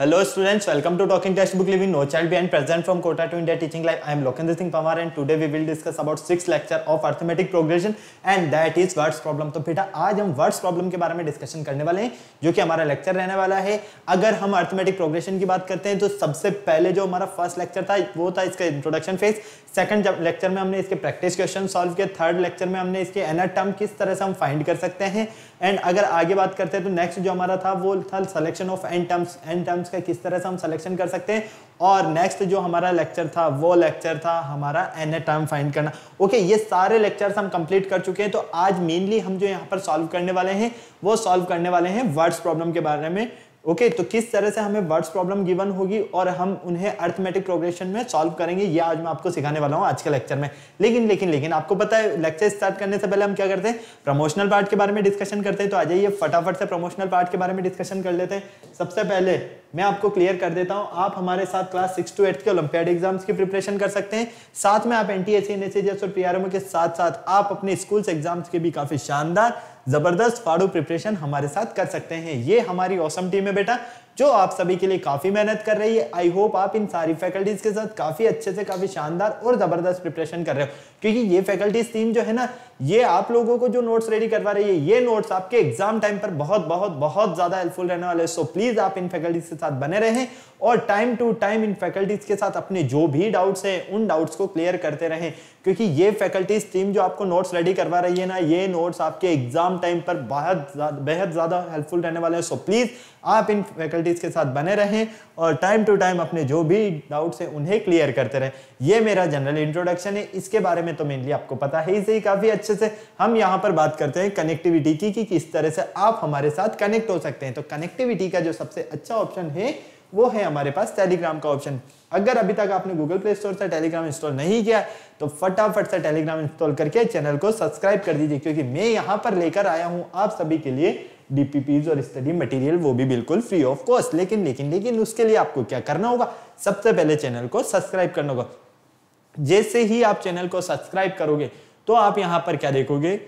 Hello students, welcome to Talking Textbook Living. No Child Behind present from Kota to India Teaching Life. I am Lokendra Singh Pawar and today we will discuss about sixth lecture of arithmetic progression and that is words problem. तो बेटा आज हम words problem के बारे में discussion करने वाले हैं जो कि हमारा लेक्चर रहने वाला है। अगर हम अर्थमेटिक प्रोग्रेशन की बात करते हैं तो सबसे पहले जो हमारा फ़र्स्ट लेक्चर था वो था इसका इंट्रोडक्शन फ़ेज़ सेकंड लेक्चर में हमने इसके प्रैक्टिस क्वेश्चन सॉल्व किए थर्ड लेक्चर में हमने इसके एनर टर्म किस तरह से हम फाइंड कर सकते हैं। एंड अगर आगे बात करते हैं तो नेक्स्ट जो हमारा था वो था selection of n terms n terms का किस तरह से हम सिलेक्शन कर सकते हैं? और नेक्स्ट जो हमारा लेक्चर था, वो लेक्चर था हमारा एन टर्म फाइंड करना। ओके ये सारे लेक्चर्स हम कंप्लीट कर चुके हैं तो आज मेनली हम जो यहाँ पर सॉल्व करने वाले हैं, वो सॉल्व करने वाले हैं वर्ड्स प्रॉब्लम के बारे में। ओके okay, तो किस तरह से हमें वर्ड्स प्रॉब्लम गिवन होगी और हम उन्हें अर्थमेटिक प्रोग्रेशन में सॉल्व करेंगे ये आज मैं आपको सिखाने वाला हूँ आज के लेक्चर में। लेकिन लेकिन लेकिन आपको पता है लेक्चर स्टार्ट करने से पहले हम क्या करते हैं? प्रमोशनल पार्ट के बारे में डिस्कशन करते हैं तो आ जाइए फटाफट से प्रमोशनल पार्ट के बारे में डिस्कशन कर लेते हैं। सबसे पहले मैं आपको क्लियर कर देता हूँ आप हमारे साथ क्लास सिक्स टू एट के ओलंपियाड एग्ज़ाम्स की प्रिपरेशन कर सकते हैं। साथ में आप एनटीएससी एनएसएस और पीआरएमओ के साथ साथ आप अपने स्कूल्स एग्ज़ाम्स के भी काफ़ी शानदार ज़बरदस्त फाड़ू प्रिपरेशन हमारे साथ कर सकते हैं। ये हमारी औसम टीम है बेटा। जो आप सभी के लिए काफ़ी मेहनत कर रही है। आई होप आप इन सारी फैकल्टीज के साथ काफ़ी अच्छे से, काफ़ी शानदार और ज़बरदस्त प्रिपरेशन कर रहे हो। क्योंकि ये फैकल्टीज टीम जो है ना, ये आप लोगों को जो नोट्स रेडी करवा रही है, ये नोट्स आपके एग्ज़ाम टाइम पर बहुत बहुत बहुत ज़्यादा हेल्पफुल रहने वाले सो प्लीज़ आप इन फैकल्टीज के साथ बने रहें और टाइम टू टाइम इन फैकल्टीज के साथ अपने जो भी डाउट्स हैं, उन डाउट्स को क्लियर करते रहें। क्योंकि ये फैकल्टीज टीम जो आपको नोट्स रेडी करवा रही है ना, ये नोट्स आपके एग्ज़ाम टाइम पर बहुत बेहद ज़्यादा हेल्पफुल रहने वाले हैं। सो प्लीज़ आप इन फैकल्टीज के साथ बने रहें और टाइम टू टाइम अपने जो भी डाउट्स हैं उन्हें क्लियर करते रहें। ये मेरा जनरल इंट्रोडक्शन है। इसके बारे में तो मेनली आपको पता है ही काफ़ी अच्छे से हम यहाँ पर बात करते हैं कनेक्टिविटी की, कि किस तरह से आप हमारे साथ कनेक्ट हो सकते हैं। तो कनेक्टिविटी का जो सबसे अच्छा ऑप्शन है, वो है हमारे पास टेलीग्राम का ऑप्शन अगर अभी तक आपने गूगल प्ले स्टोर से टेलीग्राम इंस्टॉल नहीं किया तो फटाफट से टेलीग्राम इंस्टॉल करके चैनल को सब्सक्राइब कर दीजिए, क्योंकि मैं यहाँ पर लेकर आया हूँ आप सभी के लिए डीपीपीज और स्टडी मटेरियल वो भी बिल्कुल फ्री ऑफ़ कॉस्ट लेकिन लेकिन लेकिन उसके लिए आपको क्या करना होगा? सबसे पहले चैनल को सब्सक्राइब करना होगा। जैसे ही आप चैनल को सब्सक्राइब करोगे तो आप यहाँ पर क्या देखोगे?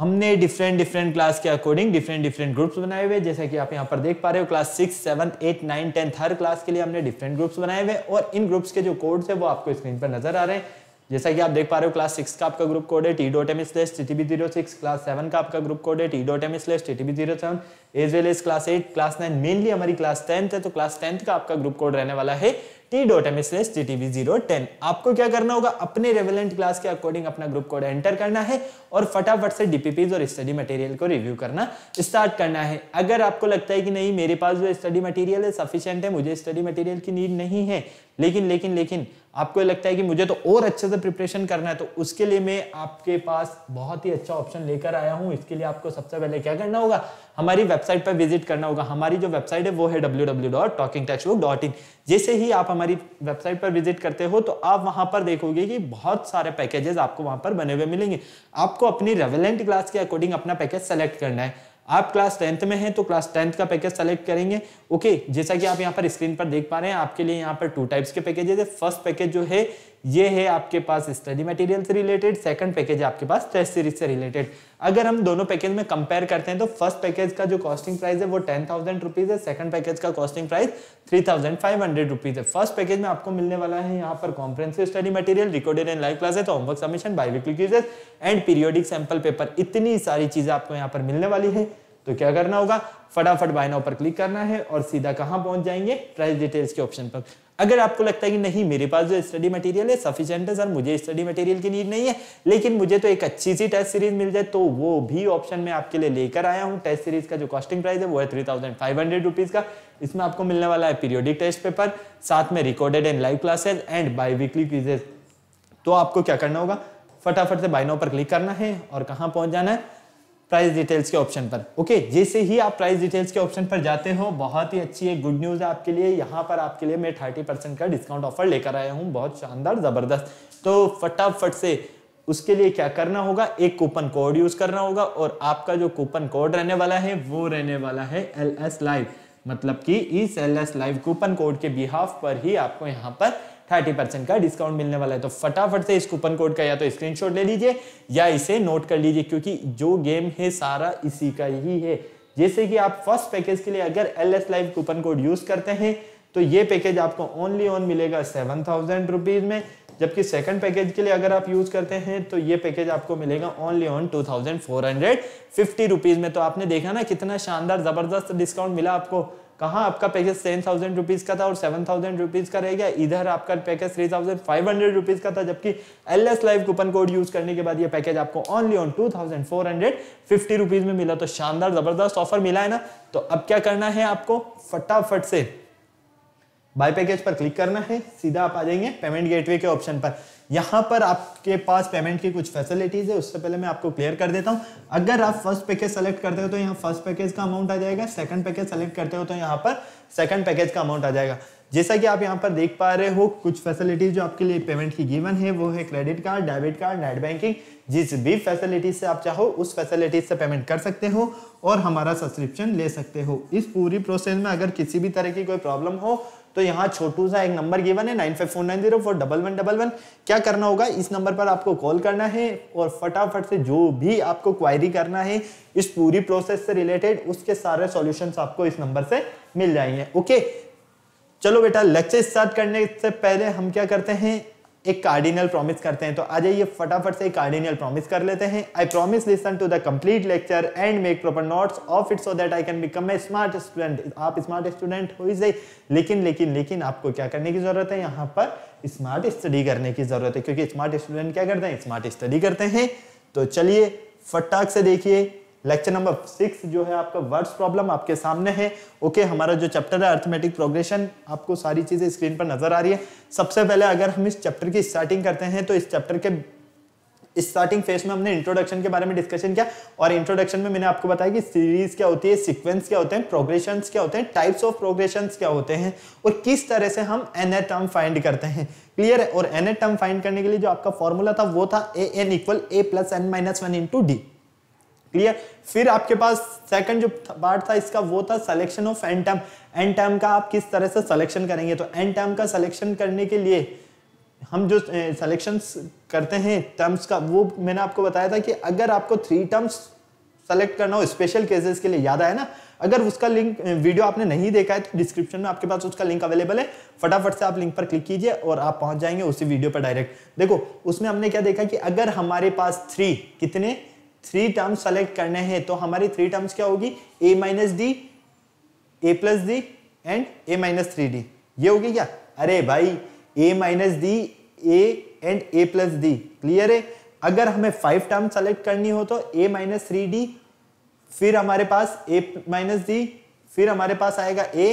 हमने डिफरेंट डिफरेंट क्लास के अकॉर्डिंग डिफरेंट डिफरेंट ग्रुप्स बनाए हुए जैसे कि आप यहाँ पर देख पा रहे हो class six seven eight nine tenth हर क्लास के लिए हमने डिफरेंट ग्रुप्स बनाए हुए और इन ग्रुप्स के जो कोड्स है, वो आपको स्क्रीन पर नज़र आ रहे हैं। जैसा कि आप देख पा रहे हो क्लास सिक्स का आपका ग्रुप कोड है T dot M slash T B zero six class seven का आपका ग्रुप कोड है T dot M slash T B zero seven as well as class eight class nine mainly हमारी class tenth है तो class tenth का आपका group code रहने वाला है T dot M S T TV zero ten आपको क्या करना होगा? अपने रेवलेंट क्लास के अकॉर्डिंग अपना ग्रुप कोड एंटर करना है और फटाफट से डीपीपीज और स्टडी मटेरियल को रिव्यू करना स्टार्ट करना है। अगर आपको लगता है कि नहीं, मेरे पास जो स्टडी मटेरियल है सफिशियंट है, मुझे स्टडी मटेरियल की नीड नहीं है लेकिन लेकिन लेकिन, आपको लगता है कि मुझे तो और अच्छे से प्रिपरेशन करना है तो उसके लिए मैं आपके पास बहुत ही अच्छा ऑप्शन लेकर आया हूँ। इसके लिए आपको सबसे पहले क्या करना होगा? हमारी वेबसाइट पर विज़िट करना होगा। हमारी जो वेबसाइट है, वो है www.talkingtextbook.in जैसे ही आप हमारी वेबसाइट पर विज़िट करते हो तो आप वहाँ पर देखोगे कि बहुत सारे पैकेजेस आपको वहाँ पर बने हुए मिलेंगे। आपको अपनी रेवलेंट क्लास के अकॉर्डिंग अपना पैकेज सेलेक्ट करना है। आप क्लास टेंथ में हैं तो क्लास टेंथ का पैकेज सेलेक्ट करेंगे। ओके जैसा कि आप यहाँ पर स्क्रीन पर देख पा रहे हैं, आपके लिए यहाँ पर टू टाइप्स के पैकेजेस है। फ़र्स्ट पैकेज जो है, ये है आपके पास स्टडी मटेरियल से रिलेटेड सेकंड पैकेज आपके पास टेस्ट सीरीज़ से रिलेटेड अगर हम दोनों पैकेज में कंपेयर करते हैं तो फ़र्स्ट पैकेज का जो कॉस्टिंग प्राइस है, वो टेन थाउज़ेंड रुपीज़ है। सेकंड पैकेज का costing price three thousand five hundred rupees है। फ़र्स्ट पैकेज में आपको मिलने वाला है यहाँ पर comprehensive study material recorded and live classes homework submission biweekly quizzes and periodic sample paper इतनी सारी चीज़ें आपको यहाँ पर मिलने वाली है। तो क्या करना होगा? फटाफट बाय पर क्लिक करना है और सीधा कहाँ पहुँच जाएँगे? प्राइस डिटेल्स के ऑप्शन पर। अगर आपको लगता है कि नहीं, मेरे पास जो स्टडी मटेरियल है सफिशियंट है सर मुझे स्टडी मटेरियल की नीड नहीं है, लेकिन मुझे तो एक अच्छी सी टेस्ट सीरीज़ मिल जाए तो वो भी ऑप्शन में आपके लिए लेकर आया हूँ। टेस्ट सीरीज़ का जो कॉस्टिंग प्राइस है, वो है थ्री थाउज़ेंड फाइव हंड्रेड का। इसमें आपको मिलने वाला है पीरियोडिक टेस्ट पेपर साथ में recorded and live classes and biweekly quizzes तो आपको क्या करना होगा? फटाफट से बाय नाउ पर क्लिक करना है और कहाँ पहुँच जाना है? प्राइस डिटेल्स के ऑप्शन पर। ओके जैसे ही आप प्राइस डिटेल्स के ऑप्शन पर जाते हो, बहुत ही अच्छी एक गुड न्यूज़ है आपके लिए। यहाँ पर आपके लिए मैं थर्टी परसेंट का डिस्काउंट ऑफ़र लेकर आया हूँ। बहुत शानदार, ज़बरदस्त। तो फटाफट से उसके लिए क्या करना होगा? एक कूपन कोड यूज़ करना होगा और आपका जो कूपन कोड रहने वाला है, वो रहने वाला है एल एस लाइव मतलब कि इस L S live coupon code के बिहाफ पर ही आपको यहाँ पर थर्टी परसेंट का डिस्काउंट मिलने वाला है। तो फटाफट से इस कूपन कोड का या तो स्क्रीनशॉट ले लीजिए या इसे नोट कर लीजिए, क्योंकि जो गेम है सारा इसी का ही है। जैसे कि आप फ़र्स्ट पैकेज के लिए अगर L S live coupon code use करते हैं तो ये पैकेज आपको ओनली ऑन मिलेगा सेवन थाउज़ेंड रुपीज़ में। जबकि सेकंड पैकेज के लिए अगर आप यूज़ करते हैं तो ये पैकेज आपको मिलेगा only on two thousand four hundred fifty rupees में। तो आपने देखा ना कितना शानदार, ज़बरदस्त डिस्काउंट मिला आपको। कहा आपका पैकेज टेन थाउज़ेंड रुपीज़ का था और सेवन थाउज़ेंड रुपीज़ का रहेगा इधर आपका package three thousand five hundred rupees का था, जबकि L S live coupon code use करने के बाद ये पैकेज आपको only on two thousand four hundred fifty rupees में मिला। तो शानदार, ज़बरदस्त ऑफ़र मिला है ना? तो अब क्या करना है आपको? फटाफट से बाय पैकेज पर क्लिक करना है। सीधा आप आ जाएँगे पेमेंट गेटवे के ऑप्शन पर। यहाँ पर आपके पास पेमेंट की कुछ फैसिलिटीज़ है, उससे पहले मैं आपको क्लियर कर देता हूँ। अगर आप फ़र्स्ट पैकेज सेलेक्ट करते हो तो यहाँ फ़र्स्ट पैकेज का अमाउंट आ जाएगा सेकंड पैकेज सेलेक्ट करते हो तो यहाँ पर सेकंड पैकेज का अमाउंट आ जाएगा। जैसा कि आप यहाँ पर देख पा रहे हो, कुछ फैसिलिटीज़ जो आपके लिए पेमेंट की गिवन है, वो है credit card debit card net banking जिस भी फैसिलिटीज़ से आप चाहो, उस फैसिलिटीज़ से पेमेंट कर सकते हो और हमारा सब्सक्रिप्शन ले सकते हो। इस पूरी प्रोसेस में अगर किसी भी तरह की कोई प्रॉब्लम हो तो यहाँ छोटू सा एक नंबर गिवन है nine five four nine zero four double one double one क्या करना होगा? इस नंबर पर आपको कॉल करना है और फटाफट से जो भी आपको क्वायरी करना है, इस पूरी प्रोसेस से रिलेटेड उसके सारे सॉल्यूशंस आपको इस नंबर से मिल जाएँगे। ओके चलो बेटा लेक्चर स्टार्ट करने से पहले हम क्या करते हैं? एक कार्डिनल प्रॉमिस करते हैं। तो आ जाइए फटाफट से कार्डिनल प्रॉमिस कर लेते हैं। I promise listen to the complete lecture and make proper notes of it so that I can become a smart student आप स्मार्ट स्टूडेंट हो ही लेकिन लेकिन लेकिन आपको क्या करने की ज़रूरत है? यहाँ पर स्मार्ट स्टडी करने की ज़रूरत है। क्योंकि स्मार्ट स्टूडेंट क्या करते हैं? स्मार्ट स्टडी करते हैं। तो चलिए फटाक से देखिए। लेक्चर नंबर सिक्स जो है आपका वर्ड्स प्रॉब्लम आपके सामने है। ओके हमारा जो चैप्टर है अर्थमेटिक प्रोग्रेशन आपको सारी चीज़ें स्क्रीन पर नज़र आ रही है। सबसे पहले अगर हम इस चैप्टर की स्टार्टिंग करते हैं तो इस चैप्टर के स्टार्टिंग फ़ेज़ में हमने इंट्रोडक्शन के बारे में डिस्कशन किया। और इंट्रोडक्शन में मैंने आपको बताया कि सीरीज़ क्या होती है सीक्वेंस क्या होते हैं प्रोग्रेशन क्या होते हैं टाइप्स ऑफ़ प्रोग्रेशन क्या होते हैं, और किस तरह से हम एन टर्म फाइंड करते हैं। क्लियर है? और एन टर्म फाइंड करने के लिए जो आपका फॉर्मूला था, वो था a n equal a plus n minus one into d clear फिर आपके पास सेकंड जो पार्ट था, इसका वो था selection of n term n term का आप किस तरह से सिलेक्शन करेंगे? तो एन टर्म का सिलेक्शन करने के लिए हम जो सिलेक्शन करते हैं टर्म्स का, वो मैंने आपको बताया था कि अगर आपको थ्री टर्म्स सेलेक्ट करना हो स्पेशल केसेस के लिए, याद आया ना? अगर उसका लिंक वीडियो आपने नहीं देखा है तो डिस्क्रिप्शन में आपके पास उसका लिंक अवेलेबल है। फटाफट से आप लिंक पर क्लिक कीजिए और आप पहुँच जाएँगे उसी वीडियो पर डायरेक्ट देखो, उसमें हमने क्या देखा कि अगर हमारे पास थ्री कितने? थ्री टर्म्स सेलेक्ट करने हैं तो हमारी थ्री टर्म्स क्या होगी? A minus d a plus d and a minus three d ये होगी क्या? अरे भाई a minus d a and a plus d clear है? अगर हमें फाइव टर्म सेलेक्ट करनी हो तो ए माइनस थ्री डी फिर हमारे पास ए माइनस डी फिर हमारे पास आएगा a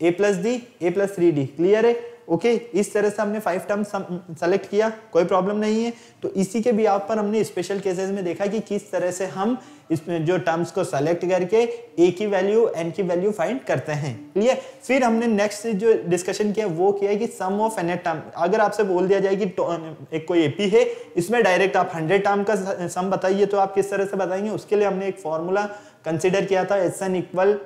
a plus d a plus three d clear है? ओके इस तरह से हमने फाइव टर्म सेलेक्ट किया, कोई प्रॉब्लम नहीं है। तो इसी के भी आप पर हमने स्पेशल केसेस में देखा कि किस तरह से हम इसमें जो टर्म्स को सेलेक्ट करके ए की वैल्यू एन की वैल्यू फाइंड करते हैं। क्लियर फिर हमने नेक्स्ट जो डिस्कशन किया, वो किया कि सम ऑफ़ एन टर्म अगर आपसे बोल दिया जाए कि एक कोई एपी है, इसमें डायरेक्ट आप हंड्रेड टर्म का सम बताइए तो आप किस तरह से बताएँगे? उसके लिए हमने एक फॉर्मूला कंसिडर किया था S n equal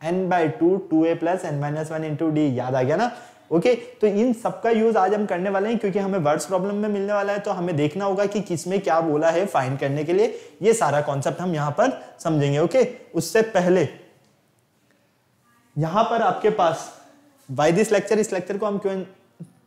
n by two two a plus n minus one into d याद आ गया ना? ओके तो इन सबका यूज़ आज हम करने वाले हैं क्योंकि हमें वर्ड्स प्रॉब्लम में मिलने वाला है तो हमें देखना होगा कि किसमें क्या बोला है फाइंड करने के लिए। ये सारा कॉन्सेप्ट हम यहाँ पर समझेंगे ओके उससे पहले, यहाँ पर आपके पास बाय दिस लेक्चर इस लेक्चर को हम क्यों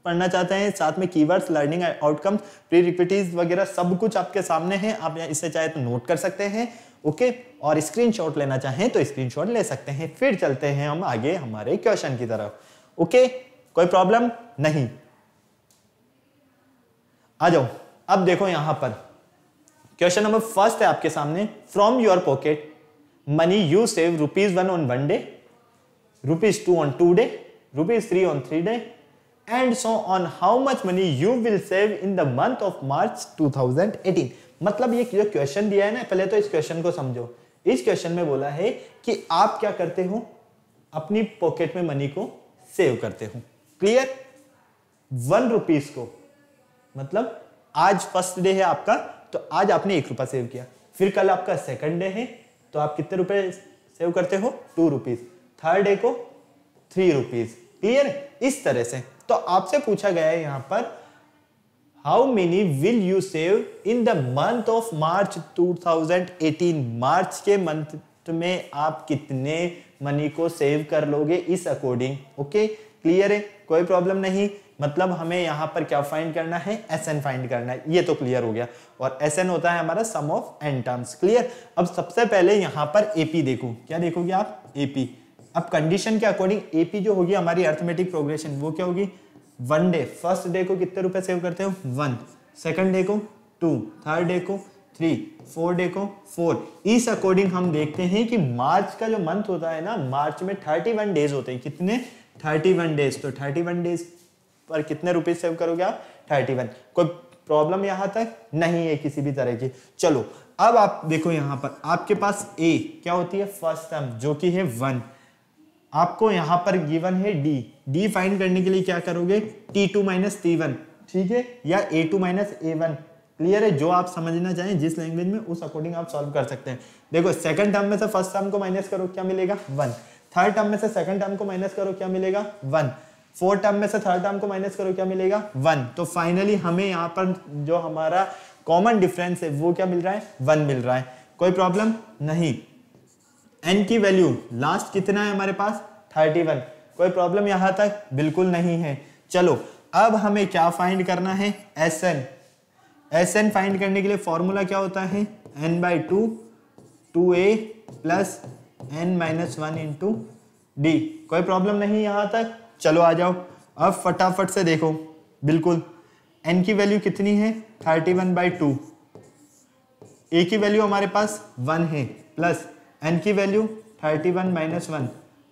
पढ़ना चाहते हैं? साथ में keywords learning outcomes prerequisites वगैरह सब कुछ आपके सामने है। आप इसे चाहे तो नोट कर सकते हैं ओके और स्क्रीनशॉट लेना चाहें तो स्क्रीनशॉट ले सकते हैं। फिर चलते हैं हम आगे हमारे क्वेश्चन की तरफ़ ओके कोई प्रॉब्लम नहीं। आ जाओ, अब देखो यहाँ पर। क्वेश्चन नंबर फ़र्स्ट है आपके सामने। From your pocket money you save rupees one on one day rupees two on two day rupees three on three day and so on how much money you will save in the month of March 2018 मतलब ये जो question दिया है ना, पहले तो इस question को समझो। इस क्वेश्चन में बोला है कि आप क्या करते हो? अपनी पॉकेट में मनी को सेव करते हो। क्लियर वन रुपीज़ को। मतलब आज फ़र्स्ट डे है आपका तो आज आपने एक रुपया सेव किया। फिर कल आपका सेकंड डे है तो आप कितने रुपए सेव करते हो? टू रुपीज़ थर्ड डे को थ्री रुपीज़ क्लियर इस तरह से। तो आपसे पूछा गया है यहाँ पर how many will you save in the month of March 2018 March के मंथ में आप कितने मनी को सेव कर लोगे? इस अकॉर्डिंग ओके क्लियर है? कोई प्रॉब्लम नहीं। मतलब हमें यहाँ पर क्या फाइंड करना है? एस एन फाइंड करना है। ये तो क्लियर हो गया। और एस एन होता है हमारा sum of n terms clear अब सबसे पहले यहाँ पर एपी देखो। क्या देखोगे आप? एपी अब कंडीशन के अकॉर्डिंग एपी जो होगी हमारी अर्थमेटिक प्रोग्रेशन वो क्या होगी? वन डे फ़र्स्ट डे को कितने रुपए सेव करते हो? वन सेकंड डे को टू थर्ड डे को थ्री फोर डे को फोर इस अकॉर्डिंग हम देखते हैं कि मार्च का जो मंथ होता है ना मार्च में थर्टी वन डेज़ होते हैं। कितने? थर्टी वन डेज़ तो थर्टी वन डेज़ पर कितने रुपीज़ सेव करोगे आप? Thirty one. कोई प्रॉब्लम यहाँ तक? नहीं है किसी भी तरह की। चलो, अब आप देखो यहाँ पर। आपके पास ए क्या होती है? फ़र्स्ट टर्म जो कि है वन आपको यहाँ पर गिवन है डी डी फाइंड करने के लिए क्या करोगे? T two minus T one ठीक है? या a two minus a one clear है? जो आप समझना चाहें, जिस लैंग्वेज में, उस अकॉर्डिंग आप सॉल्व कर सकते हैं। देखो सेकंड टर्म में से फ़र्स्ट टर्म को माइनस करो, क्या मिलेगा? वन थर्ड टर्म में से सेकंड टर्म को माइनस करो, क्या मिलेगा? वन फोर्थ टर्म में से थर्ड टर्म को माइनस करो, क्या मिलेगा? वन तो फाइनली हमें यहाँ पर जो हमारा कॉमन डिफरेंस है, वो क्या मिल रहा है? वन मिल रहा है। कोई प्रॉब्लम नहीं. एन की वैल्यू लास्ट कितना है हमारे पास? थर्टी वन कोई प्रॉब्लम यहाँ तक? बिल्कुल नहीं है। चलो, अब हमें क्या फाइंड करना है? S n S n find करने के लिए फॉर्मूला क्या होता है? N by two two a plus n minus one into d कोई प्रॉब्लम नहीं यहाँ तक। चलो आ जाओ। अब फटाफट से देखो। बिल्कुल। एन की वैल्यू कितनी है? Thirty one by two a की वैल्यू हमारे पास वन है। प्लस एन की value thirty one minus one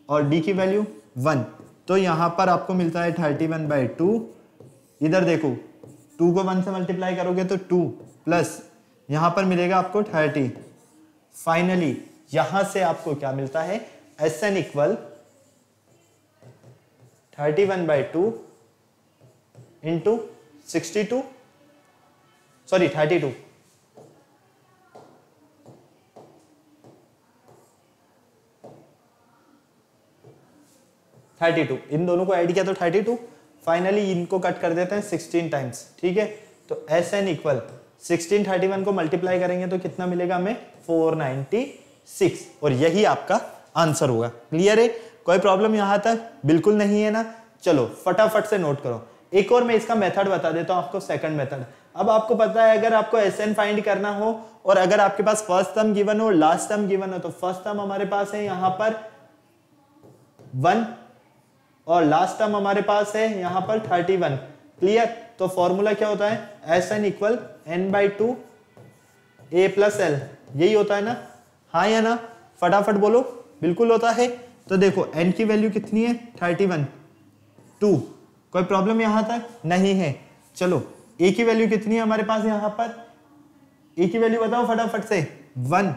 और डी की वैल्यू वन तो यहाँ पर आपको मिलता है थर्टी वन बाई टू इधर देखो। टू को वन से मल्टीप्लाई करोगे तो टू प्लस यहाँ पर मिलेगा आपको थर्टी फाइनली यहाँ से आपको क्या मिलता है? S n equal thirty one by two into sixty two sorry thirty two thirty two इन दोनों को ऐड किया तो थर्टी टू फाइनली इनको कट कर देते हैं सिक्सटीन टाइम्स ठीक है? तो S n equal sixteen thirty one को मल्टीप्लाई करेंगे तो कितना मिलेगा हमें? फोर नाइनटी सिक्स, और यही आपका आंसर होगा। क्लियर है? कोई प्रॉब्लम यहाँ तक? बिल्कुल नहीं है ना? चलो, फटाफट से नोट करो। एक और मैं इसका मेथड बता देता हूँ, आपको सेकंड मेथड अब आपको पता है, अगर आपको एस एन फाइंड करना हो, और अगर आपके पास फ़र्स्ट टर्म गिवन हो लास्ट टर्म गिवन हो तो फ़र्स्ट टर्म हमारे पास है यहाँ पर वन और लास्ट टर्म हमारे पास है यहाँ पर थर्टी वन क्लियर तो फॉर्मूला क्या होता है? S n equal n by two a plus l यही होता है ना? हाँ या ना? फटाफट बोलो। बिल्कुल होता है। तो देखो एन की वैल्यू कितनी है? थर्टी वन टू कोई प्रॉब्लम यहाँ तक? नहीं है। चलो ए की वैल्यू कितनी है हमारे पास यहाँ पर? ए की वैल्यू बताओ फटाफट से। वन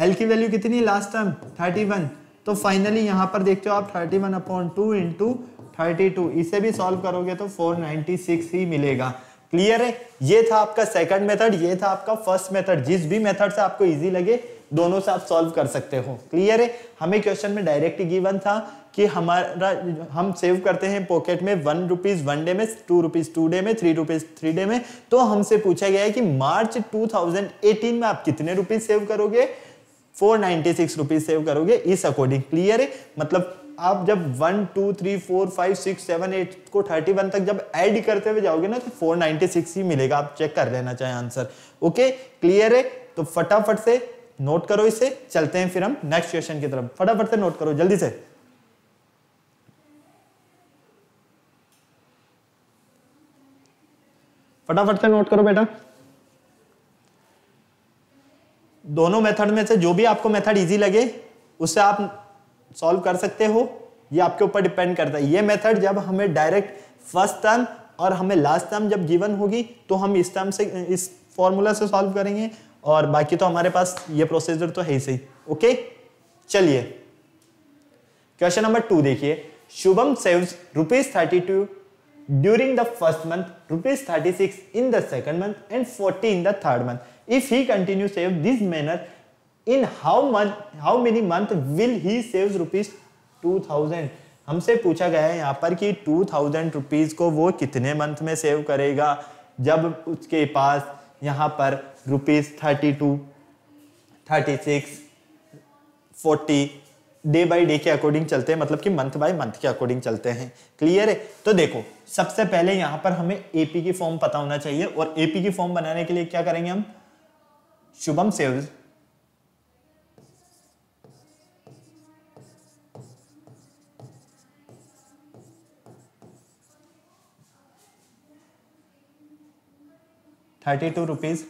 एल की वैल्यू कितनी लास्ट टर्म थर्टी वन तो फाइनली यहाँ पर देखते हो आप thirty one upon two into thirty two इसे भी सॉल्व करोगे तो फोर नाइनटी सिक्स ही मिलेगा। क्लियर है? ये था आपका सेकंड मेथड ये था आपका फ़र्स्ट मेथड जिस भी मेथड से आपको इजी लगे दोनों से आप सॉल्व कर सकते हो। क्लियर है? हमें क्वेश्चन में डायरेक्ट गिवन था कि हमारा, हम सेव करते हैं पॉकेट में वन रुपीज़ वन डे में टू रुपीज़ टू डे में थ्री रुपीज़ थ्री डे में। तो हमसे पूछा गया है कि मार्च 2018 में आप कितने रुपीज़ सेव करोगे? Four ninety six rupees save करोगे, इस अकॉर्डिंग क्लियर है? मतलब आप जब one two three four five six seven eight को थर्टी वन तक जब ऐड करते हुए जाओगे ना तो फोर नाइनटी सिक्स ही मिलेगा। आप चेक कर लेना चाहे आंसर ओके क्लियर है? तो फटाफट से नोट करो इसे, चलते हैं फिर हम नेक्स्ट क्वेश्चन की तरफ़। फटाफट से नोट करो, जल्दी से। फटाफट से नोट करो बेटा। दोनों मेथड में से जो भी आपको मेथड इजी लगे उससे आप सॉल्व कर सकते हो। ये आपके ऊपर डिपेंड करता है। ये मेथड जब हमें डायरेक्ट फ़र्स्ट टर्म और हमें लास्ट टर्म जब गिवन होगी तो हम इस टर्म से, इस फॉर्मूला से सॉल्व करेंगे। और बाकी तो हमारे पास ये प्रोसीजर तो है ही सही। ओके चलिए। क्वेश्चन नंबर टू देखिए। Shubham saves rupees thirty two during the first month rupees thirty six in the second month and forty in the third month if he continues save this manner, in how much how many month will he saves rupees 2000 हमसे पूछा गया है यहाँ पर कि two thousand rupees को वो कितने मंथ में सेव करेगा? जब उसके पास यहाँ पर rupees thirty two thirty six forty day by day के अकॉर्डिंग चलते हैं मतलब कि मंथ बाय मंथ के अकॉर्डिंग चलते हैं। क्लियर है? तो देखो, सबसे पहले यहाँ पर हमें एपी की फॉर्म पता होना चाहिए और एपी की फॉर्म बनाने के लिए क्या करेंगे हम? Shubham saves thirty two rupees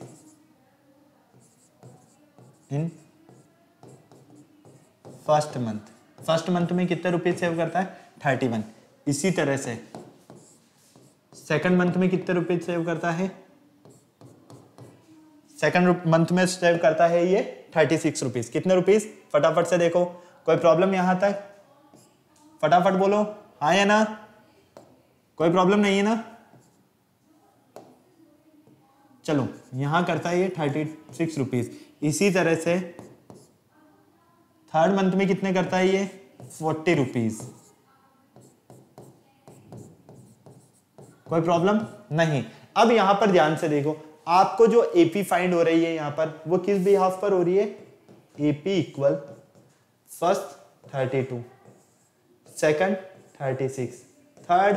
in first month. First month में कितने रुपीज़ सेव करता है? Thirty one. इसी तरह से। सेकंड मंथ में कितने रुपीज़ सेव करता है? सेकंड मंथ में सेव करता है ये थर्टी सिक्स रुपीज़। कितने रुपीज़? फटाफट से देखो। कोई प्रॉब्लम यहाँ तक? फटाफट बोलो। हाँ या ना? कोई प्रॉब्लम नहीं है ना? चलो, यहाँ करता है ये थर्टी सिक्स रुपीज़। इसी तरह से थर्ड मंथ में कितने करता है ये? फोर्टी रुपीज़ कोई प्रॉब्लम नहीं। अब यहाँ पर ध्यान से देखो, आपको जो एपी फाइंड हो रही है यहाँ पर, वो किस बिहाफ पर हो रही है? AP equal first thirty two second thirty six third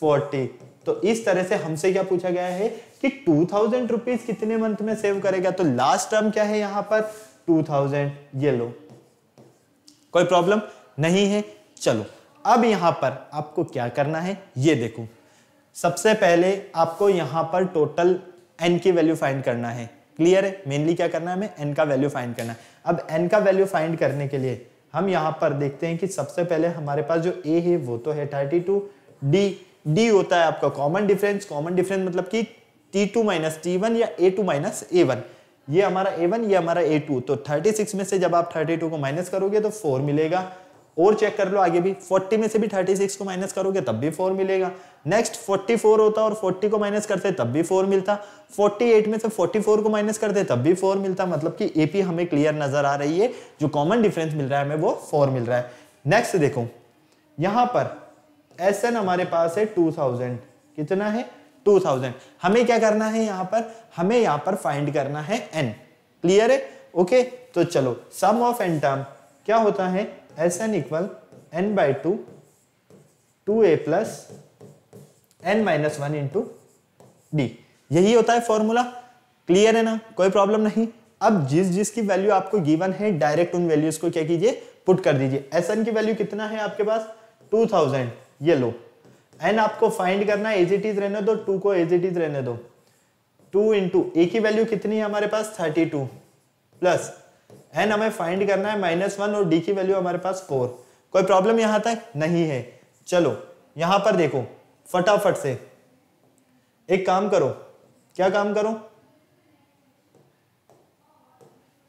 forty तो इस तरह से हमसे क्या पूछा गया है? कि टू थाउज़ेंड रुपीज़ कितने मंथ में सेव करेगा? तो लास्ट टर्म क्या है यहाँ पर? टू थाउज़ेंड ये लो। कोई प्रॉब्लम नहीं है? चलो, अब यहाँ पर आपको क्या करना है? ये देखो। सबसे पहले आपको यहाँ पर टोटल एन की वैल्यू फाइंड करना है। क्लियर है? मेनली क्या करना है हमें? एन का वैल्यू फाइंड करना है। अब एन का वैल्यू फाइंड करने के लिए हम यहाँ पर देखते हैं कि सबसे पहले हमारे पास जो ए है, वो तो है थर्टी टू डी डी होता है आपका कॉमन डिफरेंस कॉमन डिफरेंस मतलब कि t two minus t one या a two minus a one ये हमारा ए वन ये हमारा ए टू तो थर्टी सिक्स में से जब आप थर्टी टू को माइनस करोगे तो फोर मिलेगा। और चेक कर लो आगे भी। 40 में से भी 36 को माइनस करोगे, तब भी 4 मिलेगा। नेक्स्ट 44 होता और 40 को माइनस करते, तब भी 4 मिलता। 48 में से 44 को माइनस करते, तब भी 4 मिलता। मतलब कि एपी हमें क्लियर नज़र आ रही है। जो कॉमन डिफरेंस मिल रहा है हमें, वो 4 मिल रहा है। नेक्स्ट देखो। यहाँ पर एस हमारे पास है 2000 कितना है? 2000 हमें क्या करना है यहाँ पर? हमें यहाँ पर फाइंड करना है एन क्लियर है? ओके तो चलो सम ऑफ़ एन टर्म क्या होता है? S n equal n by two two a plus n minus one into d यही होता है फॉर्मूला क्लियर है ना? कोई प्रॉब्लम नहीं. अब जिस जिसकी वैल्यू आपको गिवन है डायरेक्ट उन वैल्यूज़ को क्या कीजिए? पुट कर दीजिए. एस एन की वैल्यू कितना है आपके पास? टू थाउज़ेंड ये लो. एन आपको फाइंड करना है एज इट इज़ रहने दो टू को एज इट इज़ रहने दो। टू इंटू ए की वैल्यू कितनी है हमारे पास? थर्टी टू प्लस एन हमें फाइंड करना है माइनस वन और डी की वैल्यू हमारे पास फोर कोई प्रॉब्लम यहाँ तक? नहीं है। चलो, यहाँ पर देखो, फटाफट से। एक काम करो, क्या काम करो?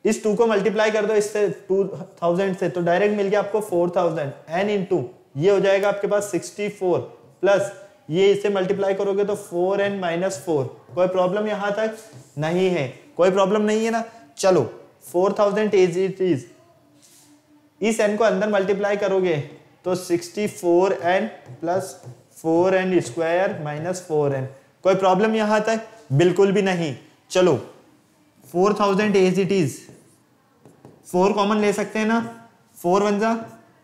इस टू को मल्टीप्लाई कर दो इससे टू थाउज़ेंड से तो डायरेक्ट मिल गया आपको फोर थाउज़ेंड एन इंटू ये हो जाएगा आपके पास सिक्सटी फोर प्लस ये इसे मल्टीप्लाई करोगे तो फोर एन माइनस फोर कोई प्रॉब्लम यहाँ तक? नहीं है। कोई प्रॉब्लम नहीं है ना? चलो four thousand as it is इस एन को अंदर मल्टीप्लाई करोगे तो sixty four n plus four n square minus four n कोई प्रॉब्लम यहाँ तक? बिल्कुल भी नहीं। चलो four thousand as it is four common ले सकते हैं ना? फोर वन जा।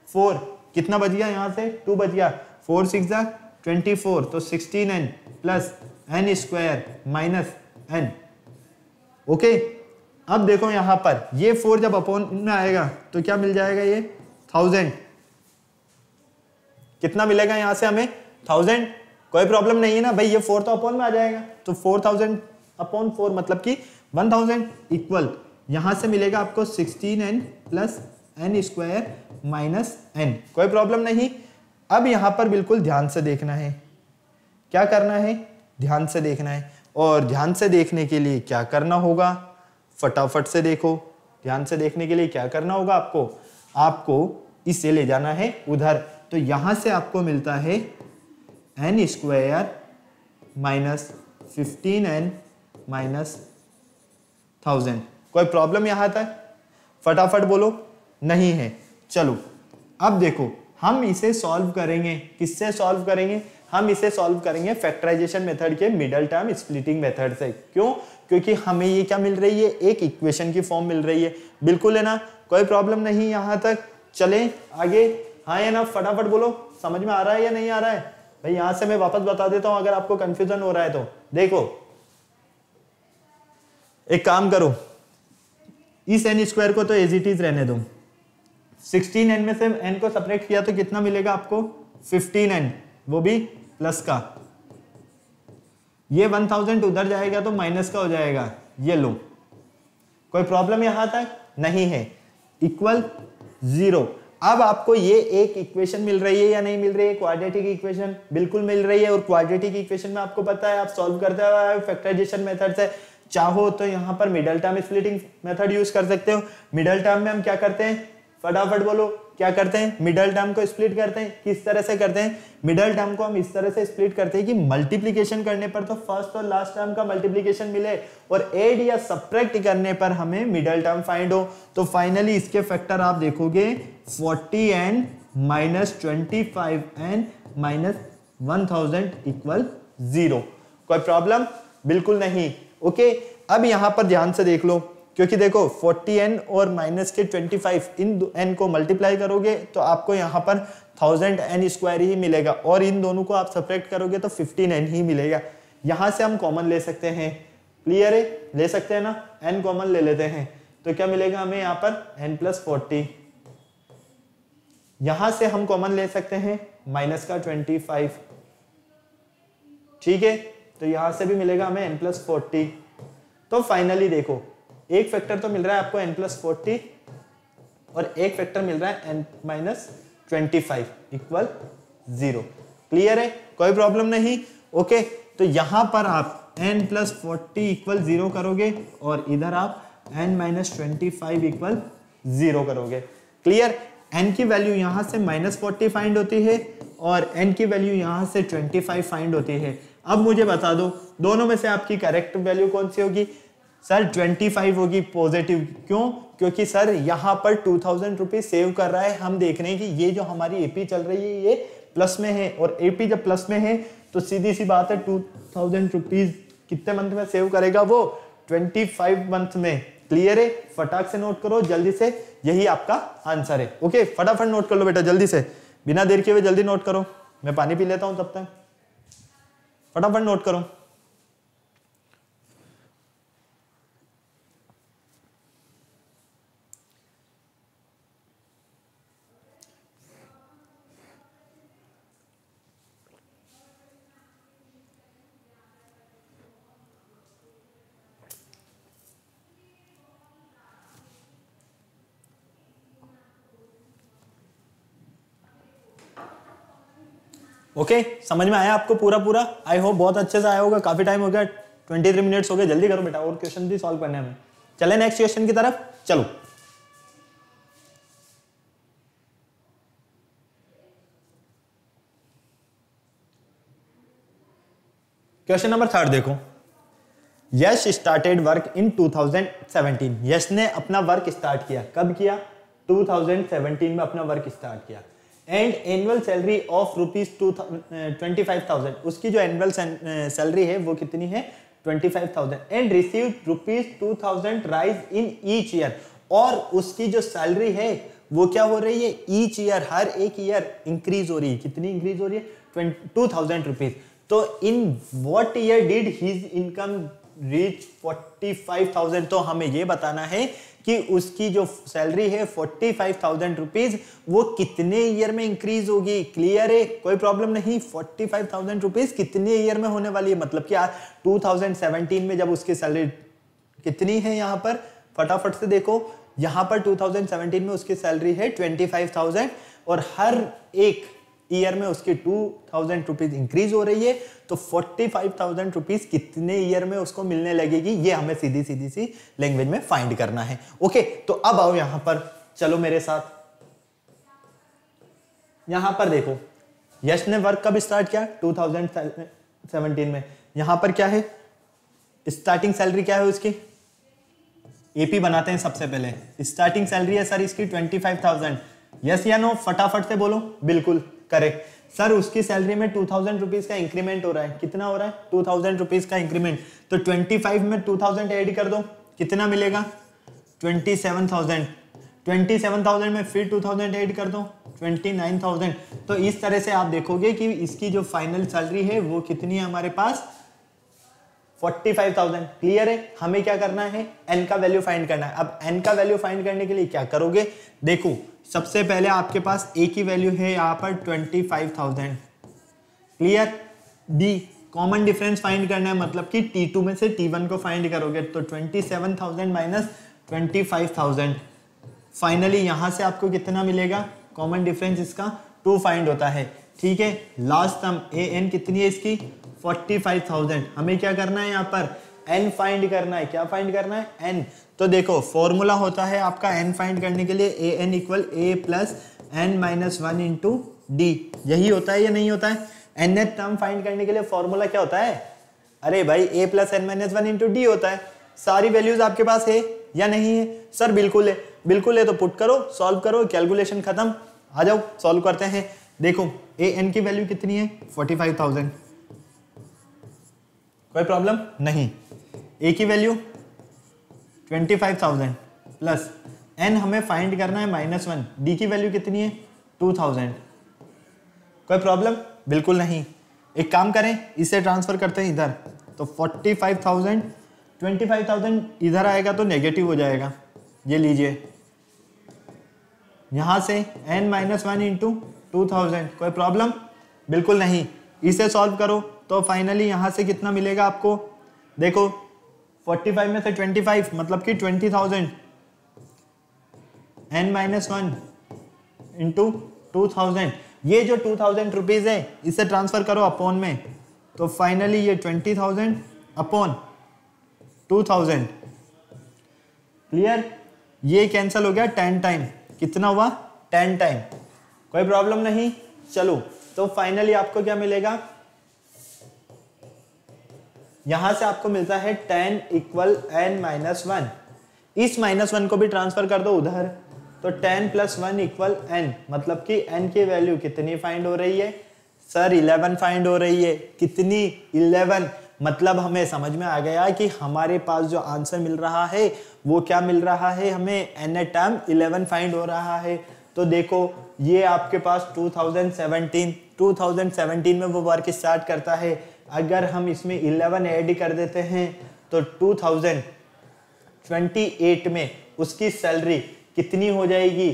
फोर कितना बच गया यहाँ से? टू बच गया। फोर सिक्स जा। ट्वेंटी फोर तो sixteen n plus n square minus n. Okay? अब देखो यहाँ पर, ये फोर जब अपॉन में आएगा तो क्या मिल जाएगा ये? थाउज़ेंड। कितना मिलेगा यहाँ से हमें? थाउज़ेंड। कोई प्रॉब्लम नहीं है ना भाई, ये फोर तो अपॉन में आ जाएगा। तो फोर थाउज़ेंड अपॉन फोर मतलब कि वन थाउज़ेंड इक्वल। यहाँ से मिलेगा आपको sixteen n plus n square minus n. कोई प्रॉब्लम नहीं। अब यहाँ पर बिल्कुल ध्यान से देखना है। क्या करना है? ध्यान से देखना है। और ध्यान से देखने के लिए क्या करना होगा? फटाफट से देखो। ध्यान से देखने के लिए क्या करना होगा आपको? आपको इसे ले जाना है उधर। तो यहाँ से आपको मिलता है n square minus fifteen n minus thousand कोई प्रॉब्लम यहाँ आता है फटाफट बोलो। नहीं है। चलो, अब देखो। हम इसे सॉल्व करेंगे। किससे सॉल्व करेंगे? हम इसे सॉल्व करेंगे फैक्टराइजेशन मेथड के मिडल टर्म स्प्लिटिंग मेथड से। क्यों? क्योंकि हमें ये क्या मिल रही है? एक इक्वेशन की फॉर्म मिल रही है। बिल्कुल है ना? कोई प्रॉब्लम नहीं यहाँ तक। चले आगे। हाँ या ना? फटाफट बोलो। समझ में आ रहा है या नहीं आ रहा है? भाई, यहाँ से मैं वापस बता देता हूँ, अगर आपको कंफ्यूजन हो रहा है तो। देखो। एक काम करो। इस एन स्क्वायर को तो एज इट इज़ रहने दो। 16 एन में से एन को सेपरेट किया तो कितना मिलेगा आपको? 15 एन, वो भी प्लस का। ये 1000 उधर जाएगा तो माइनस का हो जाएगा, ये लो। कोई प्रॉब्लम यहाँ तक? नहीं है। इक्वल ज़ीरो अब आपको ये एक इक्वेशन मिल रही है या नहीं मिल रही है? क्वाड्रेटिक इक्वेशन बिल्कुल मिल रही है और क्वाड्रेटिक इक्वेशन में आपको पता है, आप सॉल्व करते हो फैक्टराइजेशन मेथड से। चाहो तो यहाँ पर middle term splitting method use कर सकते हो। मिडल टर्म में हम क्या करते हैं? फटाफट बोलो, क्या करते हैं? मिडल टर्म को स्प्लिट करते हैं। किस तरह से करते हैं? मिडल टर्म को हम इस तरह से स्प्लिट करते हैं कि मल्टीप्लीकेशन करने पर तो फ़र्स्ट और लास्ट टर्म का मल्टीप्लीकेशन मिले और एड या सब्ट्रैक्ट करने पर हमें मिडल टर्म फाइंड हो। तो फाइनली इसके फैक्टर आप देखोगे 40 n minus twenty five n minus one thousand equal zero कोई प्रॉब्लम बिल्कुल नहीं। ओके अब यहाँ पर ध्यान से देख लो। क्योंकि देखो 40n और माइनस के 25 इन n को मल्टीप्लाई करोगे तो आपको यहाँ पर 1000 एन स्क्वायर ही मिलेगा। और इन दोनों को आप सपरेक्ट करोगे तो 15n ही मिलेगा। यहाँ से हम कॉमन ले सकते हैं। क्लियर है? ले सकते हैं ना? N कॉमन ले लेते हैं। तो क्या मिलेगा हमें यहाँ पर? N प्लस फोर्टी यहाँ से हम कॉमन ले सकते हैं। माइनस का 25 ठीक है? तो यहाँ से भी मिलेगा हमें n प्लस फोर्टी तो फाइनली देखो एक फैक्टर तो मिल रहा है आपको एन प्लस फोर्टी और एक फैक्टर मिल रहा है n minus twenty five equal zero clear है? कोई प्रॉब्लम नहीं? ओके तो यहाँ पर आप n plus forty equal zero करोगे और इधर आप n minus twenty five equal zero करोगे. क्लियर n की वैल्यू यहाँ से माइनस फोर्टी फाइंड होती है और एन की वैल्यू यहाँ से ट्वेंटी फाइव फाइंड होती है. अब मुझे बता दो, दोनों में से आपकी करेक्ट वैल्यू कौन सी होगी? सर 25 होगी पॉजिटिव क्यों? क्योंकि सर, यहाँ पर टू थाउज़ेंड रुपीज़ सेव कर रहा है। हम देख रहे हैं कि ये जो हमारी एपी चल रही है, ये प्लस में है। और एपी जब प्लस में है तो सीधी सी बात है टू थाउज़ेंड रुपीज़ कितने मंथ में सेव करेगा वो? 25 मंथ में। क्लियर है? फटाक से नोट करो, जल्दी से। यही आपका आंसर है। ओके फटाफट नोट कर लो बेटा, जल्दी से। बिना देर के हुए जल्दी नोट करो। मैं पानी पी लेता हूँ तब तक। फटाफट नोट करो। ओके समझ में आया आपको पूरा पूरा आई होप बहुत अच्छे से आया होगा। काफ़ी टाइम हो गया। ट्वेंटी थ्री मिनट्स हो गए। जल्दी करो बेटा। और क्वेश्चन भी सॉल्व करने हमें। चले नेक्स्ट क्वेश्चन की तरफ़। चलो। क्वेश्चन नंबर थर्ड देखो। यश स्टार्टेड वर्क इन 2017 यश ने अपना वर्क स्टार्ट किया। कब किया? 2017 में अपना वर्क स्टार्ट किया। And annual salary of rupees two twenty five thousand उसकी जो एनुअल सैलरी है, वो कितनी है? Twenty five thousand and receive rupees two thousand rise in each year और उसकी जो सैलरी है, वो क्या हो रही है? ईच ईयर हर एक ईयर इंक्रीज हो रही है। कितनी इंक्रीज हो रही है? टू थाउज़ेंड रुपीज़ तो in what year did his income reach forty five thousand तो हमें ये बताना है कि उसकी जो सैलरी है फोर्टी फाइव थाउज़ेंड रुपीज़ वो कितने ईयर में इंक्रीज होगी? क्लियर है? कोई प्रॉब्लम नहीं। फोर्टी फाइव थाउज़ेंड रुपीज़ कितने ईयर में होने वाली है? मतलब क्या टू थाउज़ेंड सेवनटीन में जब उसकी सैलरी कितनी है यहाँ पर? फटाफट से देखो। यहाँ पर 2017 में उसकी सैलरी है 25,000 और हर एक ईयर में उसकी टू थाउज़ेंड रुपीज़ इंक्रीज हो रही है तो फोर्टी फाइव थाउज़ेंड रुपीज़ कितने ईयर में उसको मिलने लगेगी, ये हमें सीधी सीधी सी लैंग्वेज में फाइंड करना है। ओके तो अब आओ यहाँ पर, चलो मेरे साथ। यहाँ पर देखो, यश ने वर्क कब स्टार्ट किया? 2017 में। यहाँ पर क्या है? स्टार्टिंग सैलरी क्या है उसकी? एपी बनाते हैं सबसे पहले। स्टार्टिंग सैलरी है सर इसकी ट्वेंटी फाइव थाउज़ेंड यस या नो फटाफट से बोलो। बिल्कुल। करेक्ट सर उसकी सैलरी में टू थाउज़ेंड रुपीज़ का इंक्रीमेंट हो रहा है। कितना हो रहा है? टू थाउज़ेंड रुपीज़ का इंक्रीमेंट तो ट्वेंटी फाइव में टू थाउज़ेंड एड कर दो। कितना मिलेगा? Twenty seven thousand twenty seven thousand में फिर टू थाउज़ेंड एड कर दो। ट्वेंटी नाइन थाउज़ेंड तो इस तरह से आप देखोगे कि इसकी जो फाइनल सैलरी है, वो कितनी है हमारे पास? फोर्टी फाइव थाउज़ेंड क्लियर है? हमें क्या करना है? एन का वैल्यू फाइंड करना है। अब एन का वैल्यू फाइंड करने के लिए क्या करोगे? देखो सबसे पहले आपके पास ए की वैल्यू है यहाँ पर twenty five thousand clear d common difference find करना है मतलब कि T2 में से T1 को फाइंड करोगे तो 27,000 माइनस 25,000 फाइनली यहाँ से आपको कितना मिलेगा? कॉमन डिफरेंस इसका टू फाइंड होता है. ठीक है? लास्ट टर्म ए एन कितनी है इसकी? 45,000 हमें क्या करना है यहाँ पर? एन फाइंड करना है. क्या फाइंड करना है? एन तो देखो फॉर्मूला होता है आपका एन फाइंड करने के लिए a n equal a plus n minus one into d यही होता है या नहीं होता है? एन एथ टर्म फाइंड करने के लिए फॉर्मूला क्या होता है? अरे भाई a plus n minus one into d होता है। सारी वैल्यूज़ आपके पास है या नहीं है? सर बिल्कुल है। बिल्कुल है तो पुट करो सॉल्व करो कैलकुलेशन खत्म। आ जाओ सॉल्व करते हैं। देखो ए एन की वैल्यू कितनी है? फोर्टी फाइव थाउज़ेंड कोई प्रॉब्लम नहीं। ए की value twenty five thousand plus n हमें फाइंड करना है माइनस वन डी की वैल्यू कितनी है? टू थाउज़ेंड कोई प्रॉब्लम बिल्कुल नहीं. एक काम करें, इसे ट्रांसफ़र करते हैं इधर. तो forty five thousand twenty five thousand इधर आएगा तो नेगेटिव हो जाएगा. ये लीजिए. यहाँ से n minus one into two thousand कोई प्रॉब्लम बिल्कुल नहीं. इसे सॉल्व करो. तो फाइनली यहाँ से कितना मिलेगा आपको? देखो 45 में से 25 मतलब कि 20,000 n minus one into two thousand ये जो टू थाउज़ेंड रुपीज़ है इसे ट्रांसफ़र करो अपॉन में। तो फाइनली ये twenty thousand upon two clear ये कैंसिल हो गया टेन टाइम कितना हुआ? टेन टाइम कोई प्रॉब्लम नहीं? चलो तो फाइनली आपको क्या मिलेगा? यहाँ से आपको मिलता है ten equal n minus one इस माइनस वन को भी ट्रांसफ़र कर दो उधर. तो ten plus one equal n मतलब कि एन की वैल्यू कितनी फाइंड हो रही है? सर इलेवन फाइंड हो रही है. कितनी? इलेवन मतलब हमें समझ में आ गया कि हमारे पास जो आंसर मिल रहा है, वो क्या मिल रहा है हमें? N a term eleven find हो रहा है. तो देखो, ये आपके पास 2017 2017 में वो वर्क स्टार्ट करता है. अगर हम इसमें 11 ऐड कर देते हैं तो 2028 में उसकी सैलरी कितनी हो जाएगी?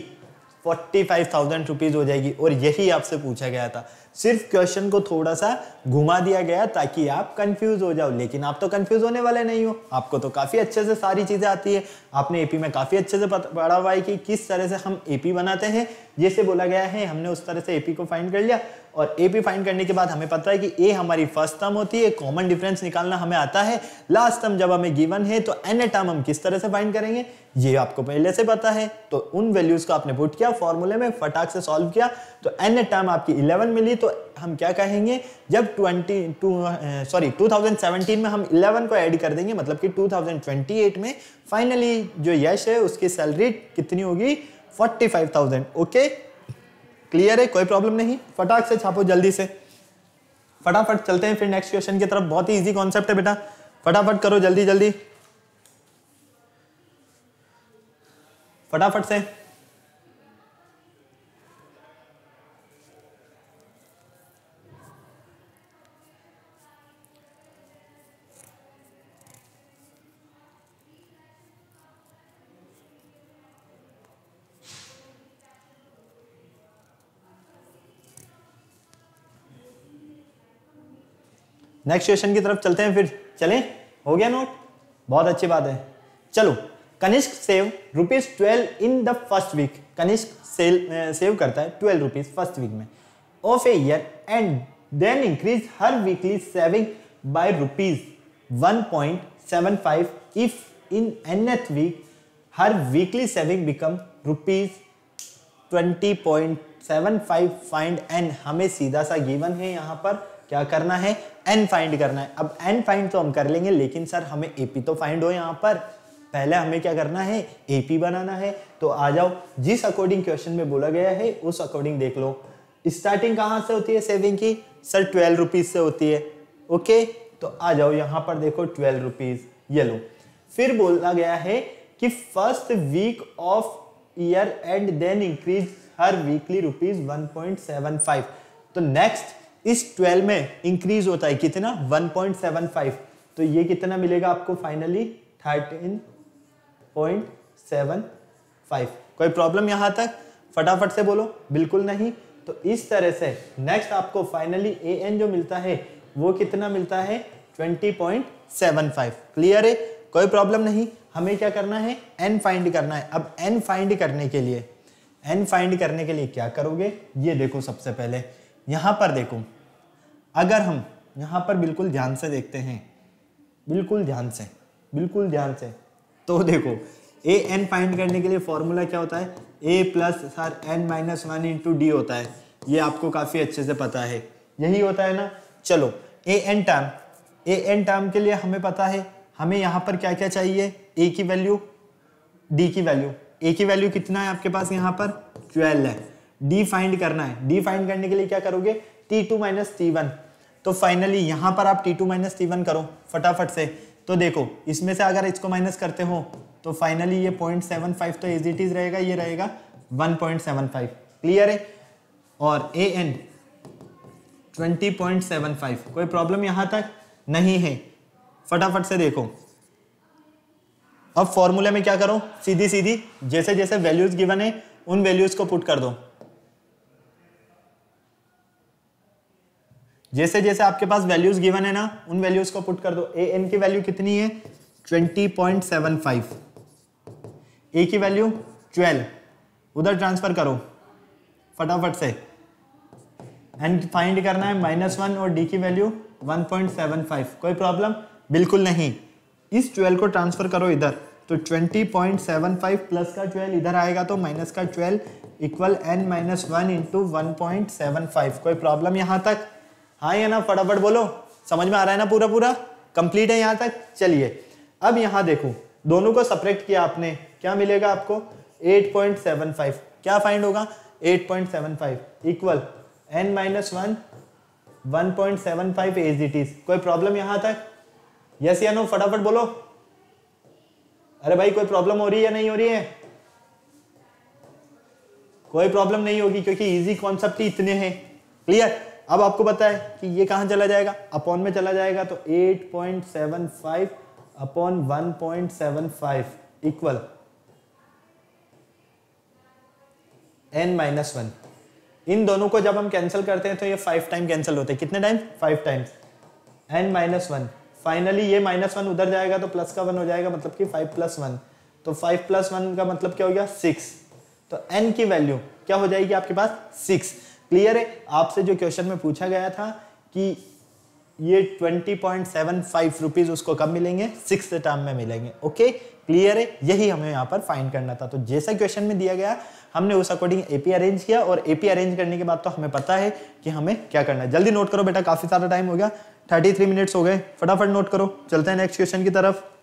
फोर्टी फाइव थाउज़ेंड रुपीज़ हो जाएगी। और यही आपसे पूछा गया था। सिर्फ़ क्वेश्चन को थोड़ा सा घुमा दिया गया ताकि आप कंफ्यूज हो जाओ। लेकिन आप तो कंफ्यूज होने वाले नहीं हो। आपको तो काफ़ी अच्छे से सारी चीज़ें आती है। आपने एपी में काफ़ी अच्छे से पढ़ा हुआ है कि किस तरह से हम एपी बनाते हैं। जैसे बोला गया है, हमने उस तरह से एपी को फाइंड कर लिया। और ए पी फाइंड करने के बाद हमें पता है कि ए हमारी फ़र्स्ट टर्म होती है। कॉमन डिफरेंस निकालना हमें आता है। लास्ट टर्म जब हमें गिवन है तो एन ए टर्म हम किस तरह से फाइंड करेंगे? ये आपको पहले से पता है। तो उन वैल्यूज़ को आपने पुट किया फॉर्मूले में फटाक से सॉल्व किया। तो एन ए टर्म आपकी 11 मिली तो हम क्या कहेंगे? जब 22 सॉरी 2017 में हम 11 को ऐड कर देंगे मतलब कि 2028 में फाइनली जो यश है उसकी सैलरी कितनी होगी? 45,000 ओके क्लियर है? कोई प्रॉब्लम नहीं? फटाक से छापो जल्दी से। फटाफट चलते हैं फिर नेक्स्ट क्वेश्चन की तरफ़। बहुत ही इजी कॉन्सेप्ट है बेटा। फटाफट करो जल्दी जल्दी। फटाफट से। नेक्स्ट क्वेश्चन की तरफ़ चलते हैं फिर। चलें? हो गया नोट बहुत अच्छी बात है। चलो, Kanishk save rupees twelve in the first week Kanishk sell save करता है ट्वेल्व रुपीज़ फ़र्स्ट वीक में। Of a year and then increase her weekly saving by rupees one point seven five if in nth week her weekly saving become rupees twenty point seven five find n हमें सीधा सा given है यहाँ पर। क्या करना है? N find करना है। अब एन फाइंड तो हम कर लेंगे, लेकिन सर हमें एपी तो फाइंड हो यहाँ पर। पहले हमें क्या करना है? एपी बनाना है। तो आ जाओ। जिस अकॉर्डिंग क्वेश्चन में बोला गया है, उस अकॉर्डिंग देख लो। स्टार्टिंग कहाँ से होती है सेविंग की? सर ट्वेल्व रुपीज़ से होती है। ओके तो आ जाओ यहाँ पर देखो ट्वेल्व रुपीज़ ये लो फिर बोला गया है कि first week of year and then increase her weekly rupees 1.75 तो नेक्स्ट इस 12 में इंक्रीज होता है कितना? 1.75 तो ये कितना मिलेगा आपको फाइनली 13.75 कोई प्रॉब्लम यहाँ तक? फटाफट से बोलो। बिल्कुल नहीं। तो इस तरह से नेक्स्ट आपको फाइनली ए एन जो मिलता है, वो कितना मिलता है? 20.75 क्लियर है? कोई प्रॉब्लम नहीं। हमें क्या करना है? एन फाइंड करना है। अब एन फाइंड करने के लिए एन फाइंड करने के लिए क्या करोगे? ये देखो सबसे पहले। यहाँ पर देखो। अगर हम यहाँ पर बिल्कुल ध्यान से देखते हैं, बिल्कुल ध्यान से, बिल्कुल ध्यान से तो देखो ए एन फाइंड करने के लिए फॉर्मूला क्या होता है? A plus sir n minus one into d होता है। ये आपको काफ़ी अच्छे से पता है। यही होता है ना? चलो a n term a n term के लिए हमें पता है, हमें यहाँ पर क्या क्या चाहिए? ए की वैल्यू डी की वैल्यू ए की वैल्यू कितना है आपके पास यहाँ पर? ट्वेल्व है। डी फाइंड करना है। डी फाइंड करने के लिए क्या करोगे? T two minus t one तो फाइनली यहाँ पर आप t two minus t one करो, फटाफट से। तो देखो, इसमें से अगर इसको माइनस करते हो तो फाइनली ये पॉइंट सेवन फाइव तो एज इट इज़ रहेगा, ये रहेगा one point seven five clear है? और a n twenty point seven five कोई प्रॉब्लम यहाँ तक? नहीं है। फटाफट से देखो। अब फॉर्मूले में क्या करो? सीधी सीधी जैसे जैसे वैल्यूज़ गिवन है, उन वैल्यूज़ को पुट कर दो। जैसे जैसे आपके पास वैल्यूज़ गिवन है ना, उन वैल्यूज़ को पुट कर दो। ए एन की वैल्यू कितनी है? 20.75 ए की वैल्यू 12 उधर ट्रांसफ़र करो। फटाफट से। एंड फाइंड करना है माइनस वन और डी की वैल्यू 1.75 कोई प्रॉब्लम बिल्कुल नहीं। इस 12 को ट्रांसफ़र करो इधर। तो 20.75 प्लस का 12 इधर आएगा तो माइनस का 12 equal n minus one into कोई प्रॉब्लम यहाँ तक? हाँ या ना, फटाफट बोलो। समझ में आ रहा है ना पूरा पूरा? कंप्लीट है यहाँ तक? चलिए, अब यहाँ देखो। दोनों को सपरेक्ट किया आपने। क्या मिलेगा आपको? 8.75 क्या फाइंड होगा? 8.75 equal n minus one one point seven five as it is कोई प्रॉब्लम यहाँ तक? यस या नो फटाफट बोलो। अरे भाई, कोई प्रॉब्लम हो रही है नहीं हो रही है? कोई प्रॉब्लम नहीं होगी, क्योंकि इजी कॉन्सेप्ट ही इतने हैं। क्लियर अब आपको पता है कि ये कहाँ चला जाएगा? अपॉन में चला जाएगा तो 8.75 upon 1.75 equal n minus one इन दोनों को जब हम कैंसिल करते हैं तो ये फाइव टाइम कैंसिल होते हैं। कितने time five times n minus one finally ये माइनस वन उधर जाएगा तो प्लस का वन हो जाएगा मतलब कि फाइव प्लस वन तो फाइव प्लस वन का मतलब क्या हो गया? सिक्स तो एन की वैल्यू क्या हो जाएगी आपके पास? सिक्स क्लियर है? आपसे जो क्वेश्चन में पूछा गया था कि ये twenty point seven five rupees उसको कब मिलेंगे? सिक्स टर्म में मिलेंगे ओके क्लियर है? यही हमें यहाँ पर फाइंड करना था। तो जैसा क्वेश्चन में दिया गया, हमने उस अकॉर्डिंग एपी अरेंज किया और एपी अरेंज करने के बाद तो हमें पता है कि हमें क्या करना है। जल्दी नोट करो बेटा, काफ़ी सारा टाइम हो गया। थर्टी थ्री मिनट्स हो गए। फटाफट नोट करो। चलते हैं नेक्स्ट क्वेश्चन की तरफ़।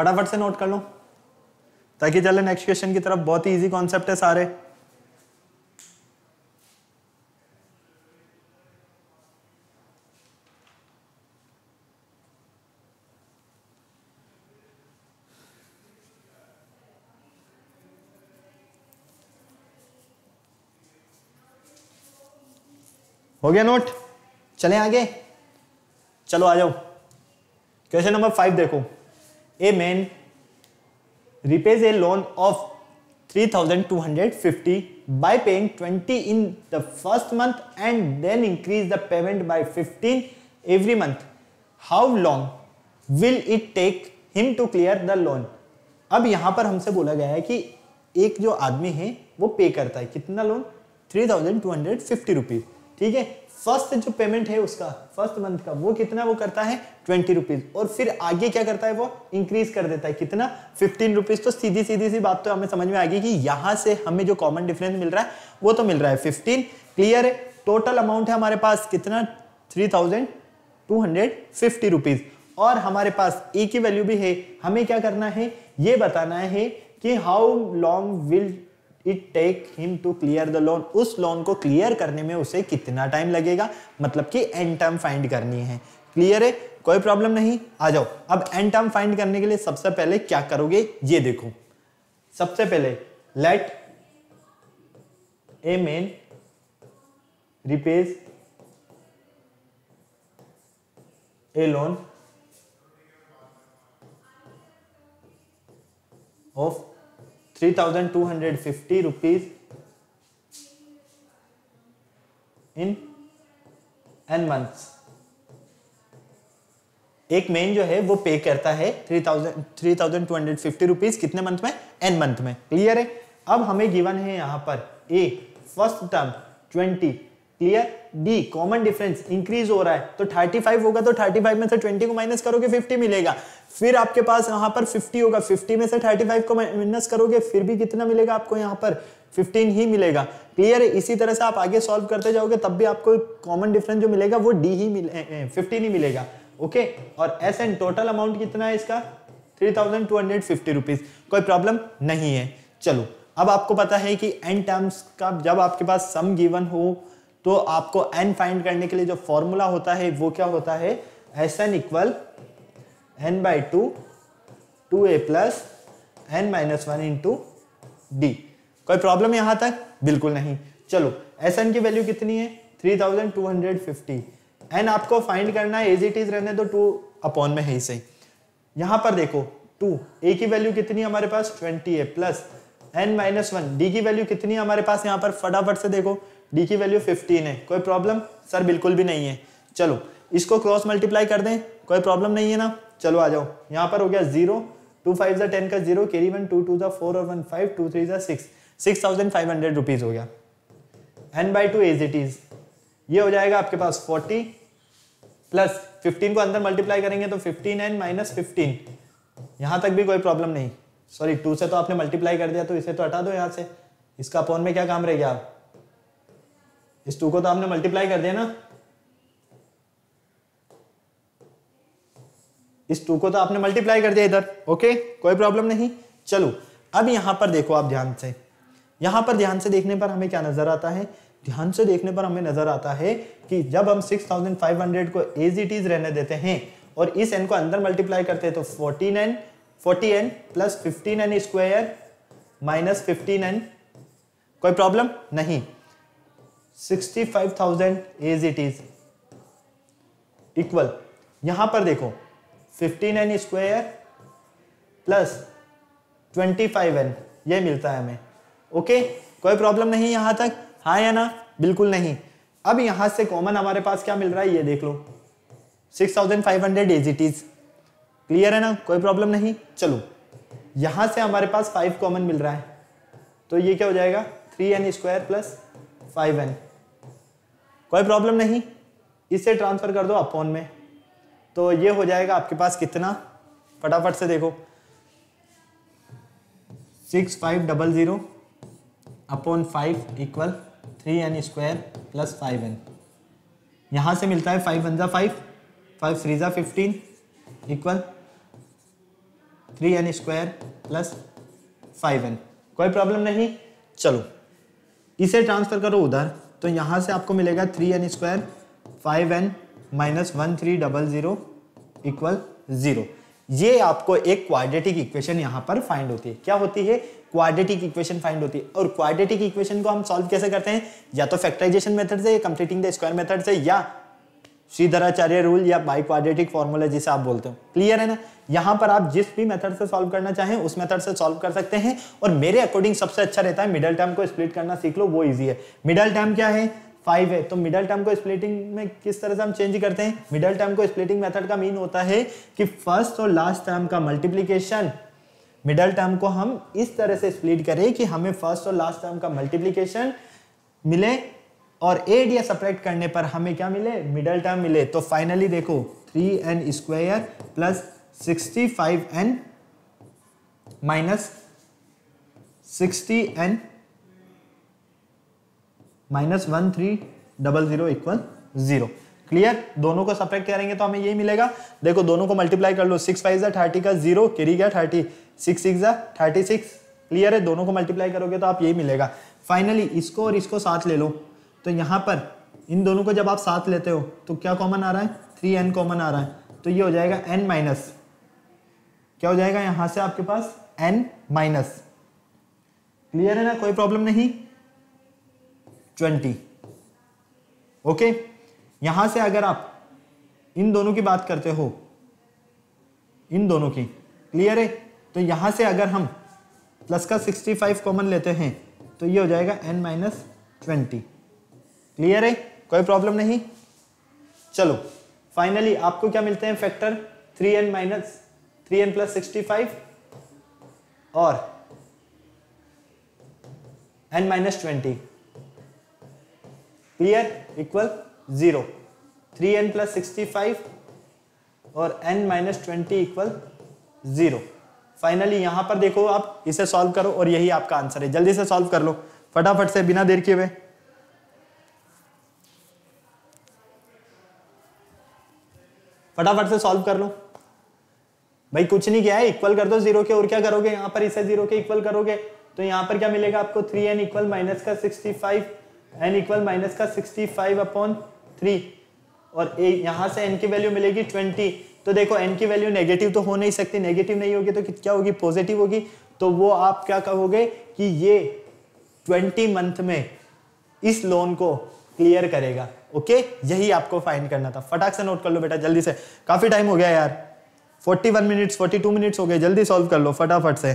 फटाफट से नोट कर लो। ताकि चले नेक्स्ट क्वेश्चन की तरफ़ बहुत ही इजी कॉन्सेप्ट है सारे। हो गया नोट चले आगे? चलो आ जाओ। क्वेश्चन नंबर फाइव देखो। A man repays a loan of three thousand two hundred fifty by paying twenty in the first month and then increase the payment by fifteen every month. How long will it take him to clear the loan? अब यहाँ पर हमसे बोला गया है कि एक जो आदमी है, वो पे करता है। कितना loan? Three thousand two hundred fifty rupees. ठीक है? फ़र्स्ट जो पेमेंट है उसका, फ़र्स्ट मंथ का, वो कितना वो करता है? Twenty rupees. और फिर आगे क्या करता है वो? इंक्रीज कर देता है। कितना? Fifteen rupees. तो सीधी सीधी सी बात तो हमें समझ में आ गई कि यहाँ से हमें जो कॉमन डिफरेंस मिल रहा है, वो तो मिल रहा है फिफ्टीन क्लियर है? टोटल अमाउंट है हमारे पास कितना? Three thousand two hundred fifty rupees और हमारे पास ए की वैल्यू भी है। हमें क्या करना है? ये बताना है कि how long will it take him to clear the loan उस लोन को क्लियर करने में उसे कितना टाइम लगेगा? मतलब कि एंड टर्म फाइंड करनी है। क्लियर है? कोई प्रॉब्लम नहीं। आ जाओ। अब एंड टर्म फाइंड करने के लिए सबसे पहले क्या करोगे? ये देखो। सबसे पहले let a man repays a loan of 3250 rupees in n months एक मेन जो है, वो पे करता है three thousand three thousand two hundred fifty rupees कितने मंथ में? एन मंथ में। क्लियर है? अब हमें गिवन है यहाँ पर a first term twenty clear the common difference increase हो रहा है। तो 35 होगा तो 35 में से 20 को माइनस करोगे 50 मिलेगा। फिर आपके पास यहाँ पर 50 होगा। 50 में से 35 को माइनस करोगे, फिर भी कितना मिलेगा आपको यहाँ पर? 15 ही मिलेगा। क्लियर है? इसी तरह से आप आगे सॉल्व करते जाओगे, तब भी आपको कॉमन डिफरेंस जो मिलेगा, वो डी ही मिले फिफ्टीन ही मिलेगा। ओके और एस एन टोटल अमाउंट कितना है इसका? Three thousand two hundred fifty rupees कोई प्रॉब्लम नहीं है। चलो, अब आपको पता है कि एन टर्म्स का जब आपके पास सम गिवन हो तो आपको एन फाइंड करने के लिए जो फॉर्मूला होता है, वो क्या होता है? S n equal n by two two a plus n minus one into d कोई प्रॉब्लम यहाँ तक? बिल्कुल नहीं। चलो एस एन की वैल्यू कितनी है? Three thousand two hundred fifty n आपको फाइंड करना है एज इट इज़ रहने तो टू अपॉन में है ही सही यहाँ पर देखो टू ए की वैल्यू कितनी हमारे पास? Twenty a plus n minus one d की वैल्यू कितनी है हमारे पास? यहाँ पर फटाफट से देखो डी की वैल्यू 15 है। कोई प्रॉब्लम सर बिल्कुल भी नहीं है। चलो, इसको क्रॉस मल्टीप्लाई कर दें। कोई प्रॉब्लम नहीं है ना? चलो आ जाओ। यहाँ पर हो गया ज़ीरो टू फाइव ज़ा टेन का zero carry one two two ज़ा फोर और वन फाइव टू थ्री ज़ा six six thousand five hundred rupees हो गया। N by two as it is ये हो जाएगा आपके पास फोर्टी प्लस फिफ्टीन को अंदर मल्टीप्लाई करेंगे तो फिफ्टीन एन माइनस फिफ्टीन यहाँ तक भी कोई प्रॉब्लम नहीं। सॉरी टू से तो आपने मल्टीप्लाई कर दिया तो इसे तो हटा दो यहाँ से। इसका अपॉन में क्या काम रह गया? आप इस टू को तो आपने मल्टीप्लाई कर दिया ना। इस टू को तो आपने मल्टीप्लाई कर दिया इधर ओके कोई प्रॉब्लम नहीं। चलो अब यहाँ पर देखो आप ध्यान से। यहाँ पर ध्यान से देखने पर हमें क्या नज़र आता है? ध्यान से देखने पर हमें नज़र आता है कि जब हम 6500 को एज इट इज़ रहने देते हैं और इस एन को अंदर मल्टीप्लाई करते हैं तो 14 n 40 n plus 15 n square minus 15 n कोई प्रॉब्लम नहीं। 65,000 एज इट इज़ इक्वल यहाँ पर देखो 15 एन स्क्वायर प्लस 25 एन ये मिलता है हमें। ओके कोई प्रॉब्लम नहीं यहाँ तक? हाँ या ना? बिल्कुल नहीं। अब यहाँ से कॉमन हमारे पास क्या मिल रहा है? ये देख लो। 6500 एज इट इज़ क्लियर है ना? कोई प्रॉब्लम नहीं? चलो। यहाँ से हमारे पास फाइव कॉमन मिल रहा है। तो ये क्या हो जाएगा? Three n square plus five n कोई प्रॉब्लम नहीं? इसे ट्रांसफ़र कर दो अपॉन में। तो ये हो जाएगा आपके पास कितना? फटाफट से देखो। Six five double zero upon five equal three n square plus five n. यहाँ से मिलता है फाइव वन ज़ा फाइव फाइव थ्री ज़ा fifteen equal three n square plus five n. कोई प्रॉब्लम नहीं? चलो। इसे ट्रांसफ़र करो उधर। तो यहाँ से आपको मिलेगा three n square five n minus one three double zero equal zero ये आपको एक क्वाड्रेटिक इक्वेशन यहाँ पर फाइंड होती है। क्या होती है? क्वाड्रेटिक इक्वेशन फाइंड होती है। और क्वाड्रेटिक इक्वेशन को हम सॉल्व कैसे करते हैं? या तो फैक्टराइजेशन मेथड से या कंप्लीटिंग द स्क्वायर मेथड से, या श्रीधराचार्य रूल या बाई क्वाड्रेटिक फॉर्मूला जिसे आप बोलते हो। क्लियर है ना? यहाँ पर आप जिस भी मेथड से सॉल्व करना चाहें, उस मेथड से सॉल्व कर सकते हैं। और मेरे अकॉर्डिंग सबसे अच्छा रहता है मिडल टर्म को स्प्लिट करना सीख लो, वो इजी है। मिडल टर्म क्या है? फाइव है तो मिडल टर्म को स्प्लिटिंग में किस तरह से हम चेंज करते हैं? मिडल टर्म को स्प्लिटिंग मेथड का मीन होता है कि फ़र्स्ट और लास्ट टर्म का मल्टीप्लीकेशन मिडल टर्म को हम इस तरह से स्प्लिट करें कि हमें फ़र्स्ट और लास्ट टर्म का मल्टीप्लीकेशन मिले और एड या सपरेट करने पर हमें क्या मिले? मिडल टर्म मिले। तो फाइनली देखो three n square plus sixty five n minus sixty n minus one three double zero equal zero. Clear दोनों को सपरेट करेंगे तो हमें यही मिलेगा। देखो, दोनों को मल्टीप्लाई कर लो। सिक्स फाइव थर्टी का ज़ीरो कैरी गया thirty six six thirty six clear है? दोनों को मल्टीप्लाई करोगे तो आप यही मिलेगा। फाइनली इसको और इसको साथ ले लो। तो यहाँ पर, इन दोनों को जब आप साथ लेते हो तो क्या कॉमन आ रहा है? थ्री एन कॉमन आ रहा है। तो ये हो जाएगा एन माइनस क्या हो जाएगा? यहाँ से आपके पास एन माइनस क्लियर है ना? कोई प्रॉब्लम नहीं। ट्वेंटी। ओके? यहाँ से अगर आप इन दोनों की बात करते हो, इन दोनों की, क्लियर है? तो यहाँ से अगर हम प्लस का 65 कॉमन लेते हैं तो ये हो जाएगा n माइनस ट्वेंटी। क्लियर है? कोई प्रॉब्लम नहीं? चलो, फाइनली आपको क्या मिलते हैं factor? 3n n minus, three n plus sixty five और n minus twenty. Clear equal zero three n plus sixty five और n minus twenty equal zero finally यहाँ पर देखो आप, इसे सॉल्व करो और यही आपका आंसर है। जल्दी से सॉल्व कर लो। फटाफट से, बिना देर किए हुए। फटाफट से सॉल्व कर लो। भाई, कुछ नहीं किया है। इक्वल कर दो ज़ीरो के, और क्या करोगे? यहाँ पर इसे ज़ीरो के इक्वल करोगे। तो यहाँ पर क्या मिलेगा आपको? थ्री एन इक्वल माइनस का sixty five n equal minus का सिक्सटी फाइव अपॉन थ्री और यहाँ से एन की वैल्यू मिलेगी ट्वेंटी तो देखो एन की वैल्यू नेगेटिव तो हो नहीं सकती नेगेटिव नहीं होगी तो क्या होगी? पॉजिटिव होगी. तो वो आप क्या कहोगे कि ये ट्वेंटी मंथ में इस लोन को क्लियर करेगा. ओके यही आपको फाइंड करना था. फटाक से नोट कर लो बेटा, जल्दी से. काफ़ी टाइम हो गया यार. 41 मिनट्स 42 मिनट्स हो गए. जल्दी सॉल्व कर लो फटाफट से.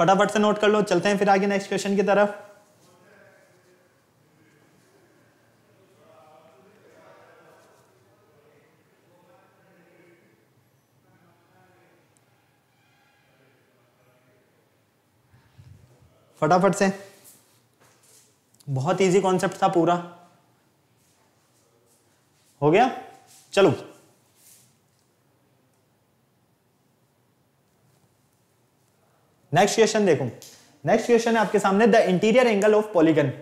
फटाफट से नोट कर लो, चलते हैं फिर आगे नेक्स्ट क्वेश्चन की तरफ़। फटाफट से। बहुत इजी कॉन्सेप्ट था पूरा। हो गया? चलो। नेक्स्ट क्वेश्चन देखो। नेक्स्ट क्वेश्चन है आपके सामने the interior angle of polygon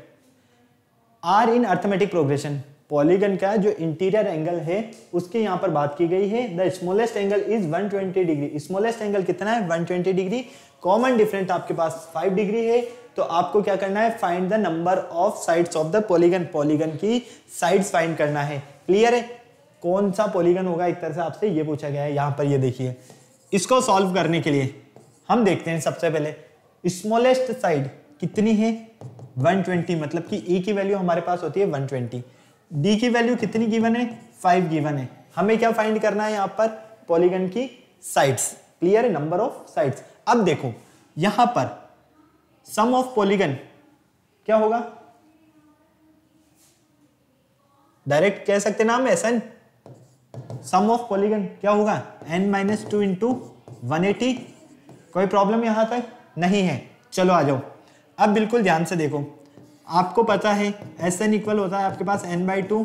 are in arithmetic progression polygon का जो इंटीरियर एंगल है, उसकी यहाँ पर बात की गई है। The smallest angle is 120 degree smallest angle कितना है? 120 डिग्री कॉमन डिफरेंट आपके पास 5 डिग्री है। तो आपको क्या करना है? Find the number of sides of the polygon polygon की साइड्स फाइंड करना है। क्लियर है? कौन सा पॉलीगन होगा? एक तरह से आपसे ये पूछा गया है। यहाँ पर ये देखिए। इसको सॉल्व करने के लिए। हम देखते हैं सबसे पहले स्मॉलेस्ट साइड कितनी है? 120 मतलब कि ए की वैल्यू हमारे पास होती है 120 d की वैल्यू कितनी गिवन है? 5 गिवन है. हमें क्या फाइंड करना है यहाँ पर? पॉलीगन की साइड्स क्लियर है? नंबर ऑफ़ साइड्स अब देखो, यहाँ पर सम ऑफ़ पॉलीगन क्या होगा? डायरेक्ट कह सकते नाम S n sum of polygon क्या होगा? N minus two into one eighty कोई प्रॉब्लम यहाँ तक? नहीं है। चलो आ जाओ। अब बिल्कुल ध्यान से देखो। आपको पता है एस एन इक्वल होता है आपके पास n by two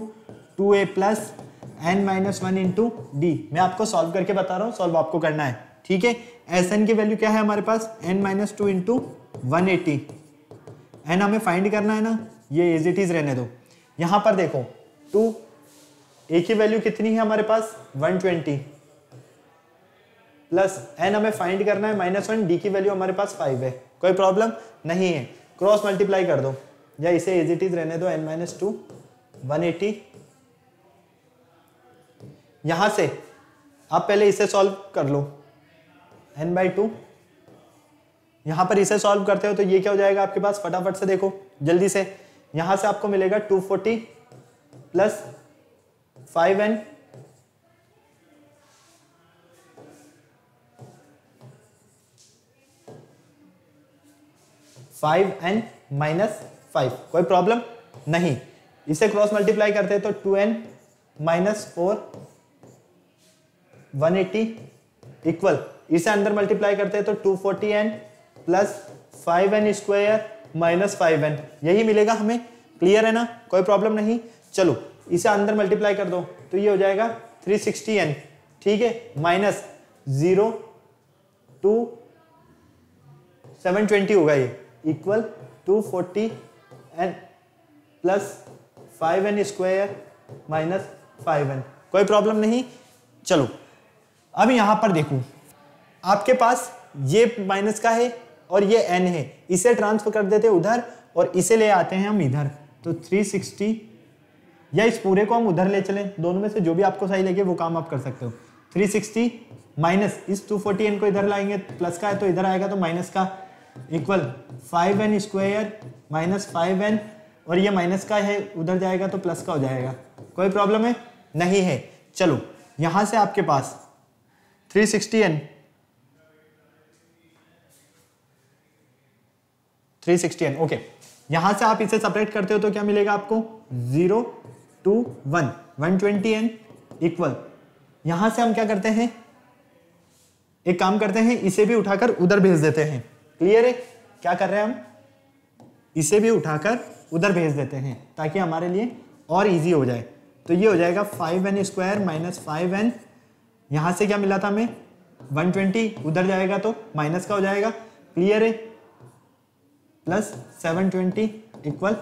two a plus n minus one into d मैं आपको सॉल्व करके बता रहा हूँ सॉल्व आपको करना है। ठीक है? एस एन की वैल्यू क्या है हमारे पास? N minus two into one eighty n हमें फाइंड करना है ना? ये एज इट इज़ रहने दो। यहाँ पर देखो टू ए की वैल्यू कितनी है हमारे पास? वन ट्वेंटी प्लस एन हमें फाइंड करना है माइनस वन डी की वैल्यू हमारे पास फाइव है। कोई प्रॉब्लम नहीं है। क्रॉस मल्टीप्लाई कर दो। या इसे एज इट इज़ रहने दो n minus two one eighty यहाँ से आप पहले इसे सॉल्व कर लो। एन बाई टू यहाँ पर इसे सॉल्व करते हो तो ये क्या हो जाएगा आपके पास? फटाफट से देखो, जल्दी से। यहाँ से आपको मिलेगा two forty plus five n five n minus five कोई प्रॉब्लम नहीं। इसे क्रॉस मल्टीप्लाई करते हैं तो two n minus four one eighty equal इसे अंदर मल्टीप्लाई करते हैं तो two forty n plus five n square minus five n यही मिलेगा हमें। क्लियर है ना? कोई प्रॉब्लम नहीं। चलो, इसे अंदर मल्टीप्लाई कर दो। तो ये हो जाएगा थ्री सिक्सटी एन ठीक है? Minus zero two seven twenty होगा ये। Two forty n plus five n square minus five n कोई प्रॉब्लम नहीं? चलो, अब यहाँ पर देखो। आपके पास ये माइनस का है और ये एन है। इसे ट्रांसफ़र कर देते उधर और इसे ले आते हैं हम इधर। तो 360 या इस पूरे को हम उधर ले चलें। दोनों में से जो भी आपको सही लगे वो काम आप कर सकते हो। 360 माइनस इस 240 एन को इधर लाएँगे। प्लस का है तो इधर आएगा तो माइनस का। Equal five n square minus five n, और ये माइनस का है, उधर जाएगा तो प्लस का हो जाएगा। कोई प्रॉब्लम है? नहीं है। चलो, यहाँ से आपके पास 360 एन 360 एन ओके यहाँ से आप इसे सेपरेट करते हो तो क्या मिलेगा आपको? Zero two one one twenty n equal यहाँ से हम क्या करते हैं? एक काम करते हैं, इसे भी उठाकर उधर भेज देते हैं। क्लियर है? क्या कर रहे हैं हम? इसे भी उठाकर उधर भेज देते हैं, ताकि हमारे लिए और इजी हो जाए। तो ये हो जाएगा five n square minus five n यहाँ से क्या मिला था हमें? 120 उधर जाएगा तो माइनस का हो जाएगा। क्लियर है? प्लस 720 इक्वल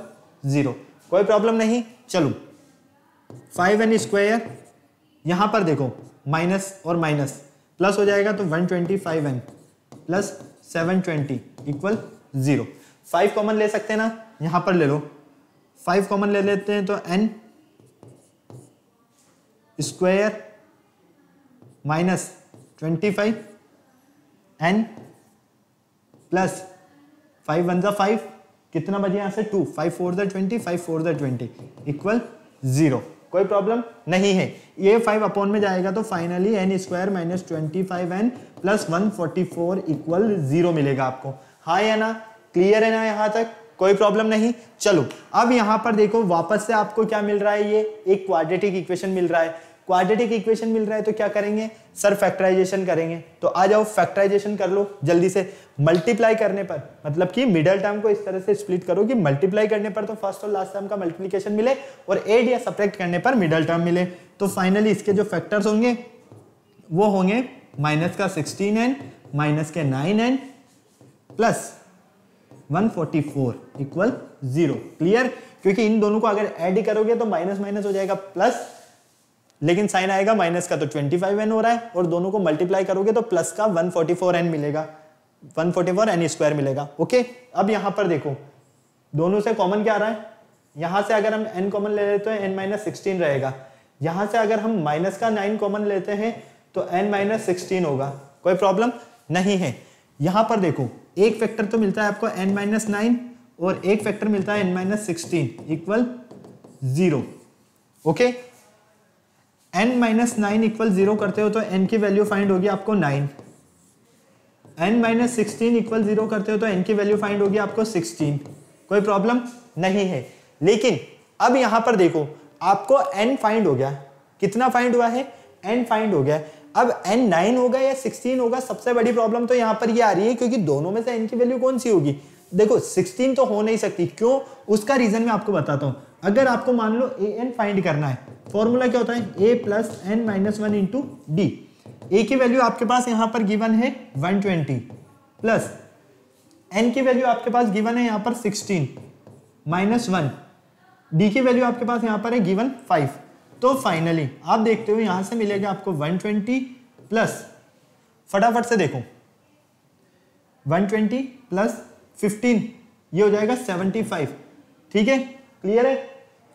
ज़ीरो कोई प्रॉब्लम नहीं? चलो। फाइव एन स्क्वायर यहाँ पर देखो माइनस और माइनस प्लस हो जाएगा तो 125 n plus 720 equal zero five common ले सकते हैं ना? यहाँ पर ले लो। फाइव कॉमन ले लेते हैं तो n square minus twenty five n plus five one ज़ा फाइव कितना बजे यहाँ से? टू फाइव फोर द ट्वेंटी फाइव फोर द ट्वेंटी इक्वल ज़ीरो कोई प्रॉब्लम नहीं है। ये फाइव अपॉन में जाएगा तो finally n square minus twenty five n plus one forty four equal zero मिलेगा आपको। हाँ या ना? क्लियर है ना यहाँ तक? कोई प्रॉब्लम नहीं। चलो, अब यहाँ पर देखो, वापस से आपको क्या मिल रहा है ये? एक क्वाड्रेटिक इक्वेशन मिल रहा है। क्वाड्रेटिक इक्वेशन मिल रहा है तो क्या करेंगे? सर फैक्टराइजेशन करेंगे। तो आ जाओ फैक्टराइजेशन कर लो, जल्दी से। मल्टीप्लाई करने पर मतलब कि मिडल टर्म को इस तरह से स्प्लिट करो कि मल्टीप्लाई करने पर तो फ़र्स्ट और लास्ट टर्म का मल्टीप्लीकेशन मिले और एड या सब्ट्रैक्ट करने पर मिडल टर्म मिले। तो फाइनली इसके जो फैक्टर्स होंगे, वो होंगे माइनस का सिक्सटीन एन माइनस के nine n plus 144 equal zero clear क्योंकि इन दोनों को अगर ऐड करोगे तो माइनस माइनस हो जाएगा प्लस लेकिन साइन आएगा माइनस का तो 25 एन हो रहा है और दोनों को मल्टीप्लाई करोगे तो प्लस का 144 एन मिलेगा। 144 एन स्क्वायर मिलेगा ओके अब यहाँ पर देखो, दोनों से कॉमन क्या आ रहा है? यहाँ से अगर हम एन कॉमन ले लेते हैं एन माइनस सिक्सटीन रहेगा। यहाँ से अगर हम माइनस का नाइन कॉमन लेते हैं तो एन माइनस सिक्सटीन होगा। कोई प्रॉब्लम नहीं है। यहाँ पर देखो, एक फैक्टर तो मिलता है आपको एन माइनस नाइन और एक फैक्टर मिलता है n minus sixteen equal zero okay n minus nine equal zero करते हो तो एन की वैल्यू फाइंड होगी आपको nine n minus sixteen equal zero करते हो तो एन की वैल्यू फाइंड होगी आपको सिक्सटीन कोई प्रॉब्लम नहीं है. लेकिन अब यहाँ पर देखो, आपको एन फाइंड हो गया. कितना फाइंड हुआ है? एन फाइंड हो गया. अब एन नाइन होगा या सिक्सटीन होगा, सबसे बड़ी प्रॉब्लम तो यहाँ पर ये यह आ रही है क्योंकि दोनों में से एन की वैल्यू कौन सी होगी? देखो 16 तो हो नहीं सकती. क्यों? उसका रीजन मैं आपको बताता हूँ. अगर आपको मान लो ए एन फाइंड करना है फॉर्मूला क्या होता है? A plus n minus one into d a की वैल्यू आपके पास यहाँ पर गिवन है 120 प्लस एन की वैल्यू आपके पास गिवन है यहाँ पर 16 माइनस वन डी की वैल्यू आपके पास यहाँ पर है गिवन 5 तो फाइनली आप देखते हो यहाँ से मिलेगा आपको 120 प्लस फटाफट से देखो. 120 प्लस 15 ये हो जाएगा 75 ठीक है? क्लियर है?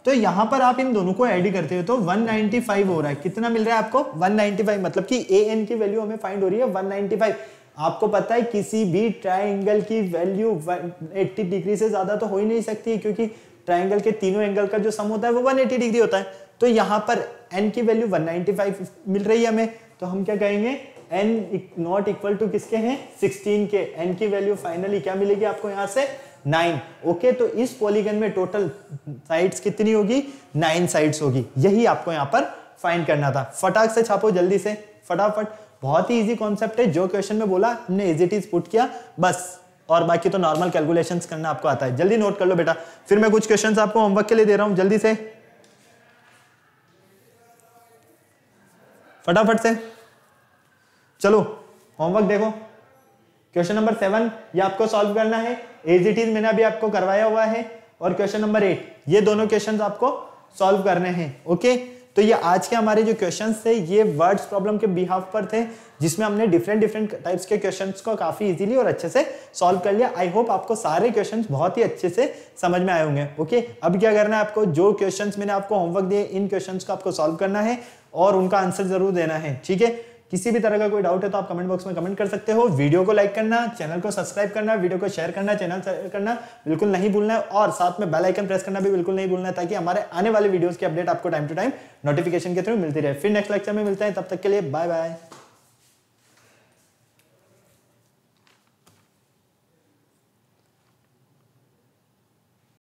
तो यहाँ पर आप इन दोनों को ऐड करते हो तो 195 हो रहा है। कितना मिल रहा है आपको? 195 मतलब कि ए एन की वैल्यू हमें फाइंड हो रही है 195 आपको पता है, किसी भी ट्राइंगल की वैल्यू 80 डिग्री से ज़्यादा तो हो ही नहीं सकती है, क्योंकि ट्राइंगल के तीनों एंगल का जो सम होता है, वो 180 डिग्री होता है। तो यहाँ पर एन की वैल्यू 195 मिल रही है हमें। तो हम क्या कहेंगे? एन नॉट इक्वल टू किसके हैं? 16 के। एन की वैल्यू फाइनली क्या मिलेगी आपको यहाँ से? नाइन ओके तो इस पॉलीगन में टोटल साइड्स कितनी होगी? नाइन साइड्स होगी। यही आपको यहाँ पर फाइंड करना था। फटाक से छापो, जल्दी से। फटाफट। बहुत ही इजी कॉन्सेप्ट है। जो क्वेश्चन में बोला, हमने इज़ इट इज़ पुट किया। बस। और बाकी तो नॉर्मल कैलकुलेशंस करना आपको आता है। जल्दी नोट कर लो बेटा। फिर मैं कुछ क्वेश्चंस आपको होमवर्क के लिए दे रहा हूँ। जल्दी से। फटाफट से। चलो होमवर्क देखो। क्वेश्चन नंबर सेवन ये आपको सॉल्व करना है। एज इट इज़ मैंने अभी आपको करवाया हुआ है। और क्वेश्चन नंबर एट ये दोनों क्वेश्चन आपको सॉल्व करने हैं ओके तो ये आज के हमारे जो क्वेश्चन थे, ये वर्ड्स प्रॉब्लम के बिहाफ पर थे, जिसमें हमने डिफरेंट डिफरेंट टाइप्स के क्वेश्चन को काफ़ी इजीली और अच्छे से सॉल्व कर लिया। आई होप आपको सारे क्वेश्चन बहुत ही अच्छे से समझ में आए होंगे ओके अब क्या करना है आपको? जो क्वेश्चन मैंने आपको होमवर्क दिए, इन क्वेश्चन को आपको सॉल्व करना है और उनका आंसर ज़रूर देना है, ठीक है? किसी भी तरह का कोई डाउट है तो आप कमेंट बॉक्स में कमेंट कर सकते हो। वीडियो को लाइक करना चैनल को सब्सक्राइब करना वीडियो को शेयर करना चैनल शेयर करना, बिल्कुल नहीं भूलना और साथ में बेल आइकन प्रेस करना भी बिल्कुल नहीं भूलना है, ताकि हमारे आने वाले वीडियोस की अपडेट आपको टाइम टू टाइम नोटिफिकेशन के थ्रू मिलती रहे। फिर नेक्स्ट लेक्चर में मिलते हैं, तब तक के लिए बाय बाय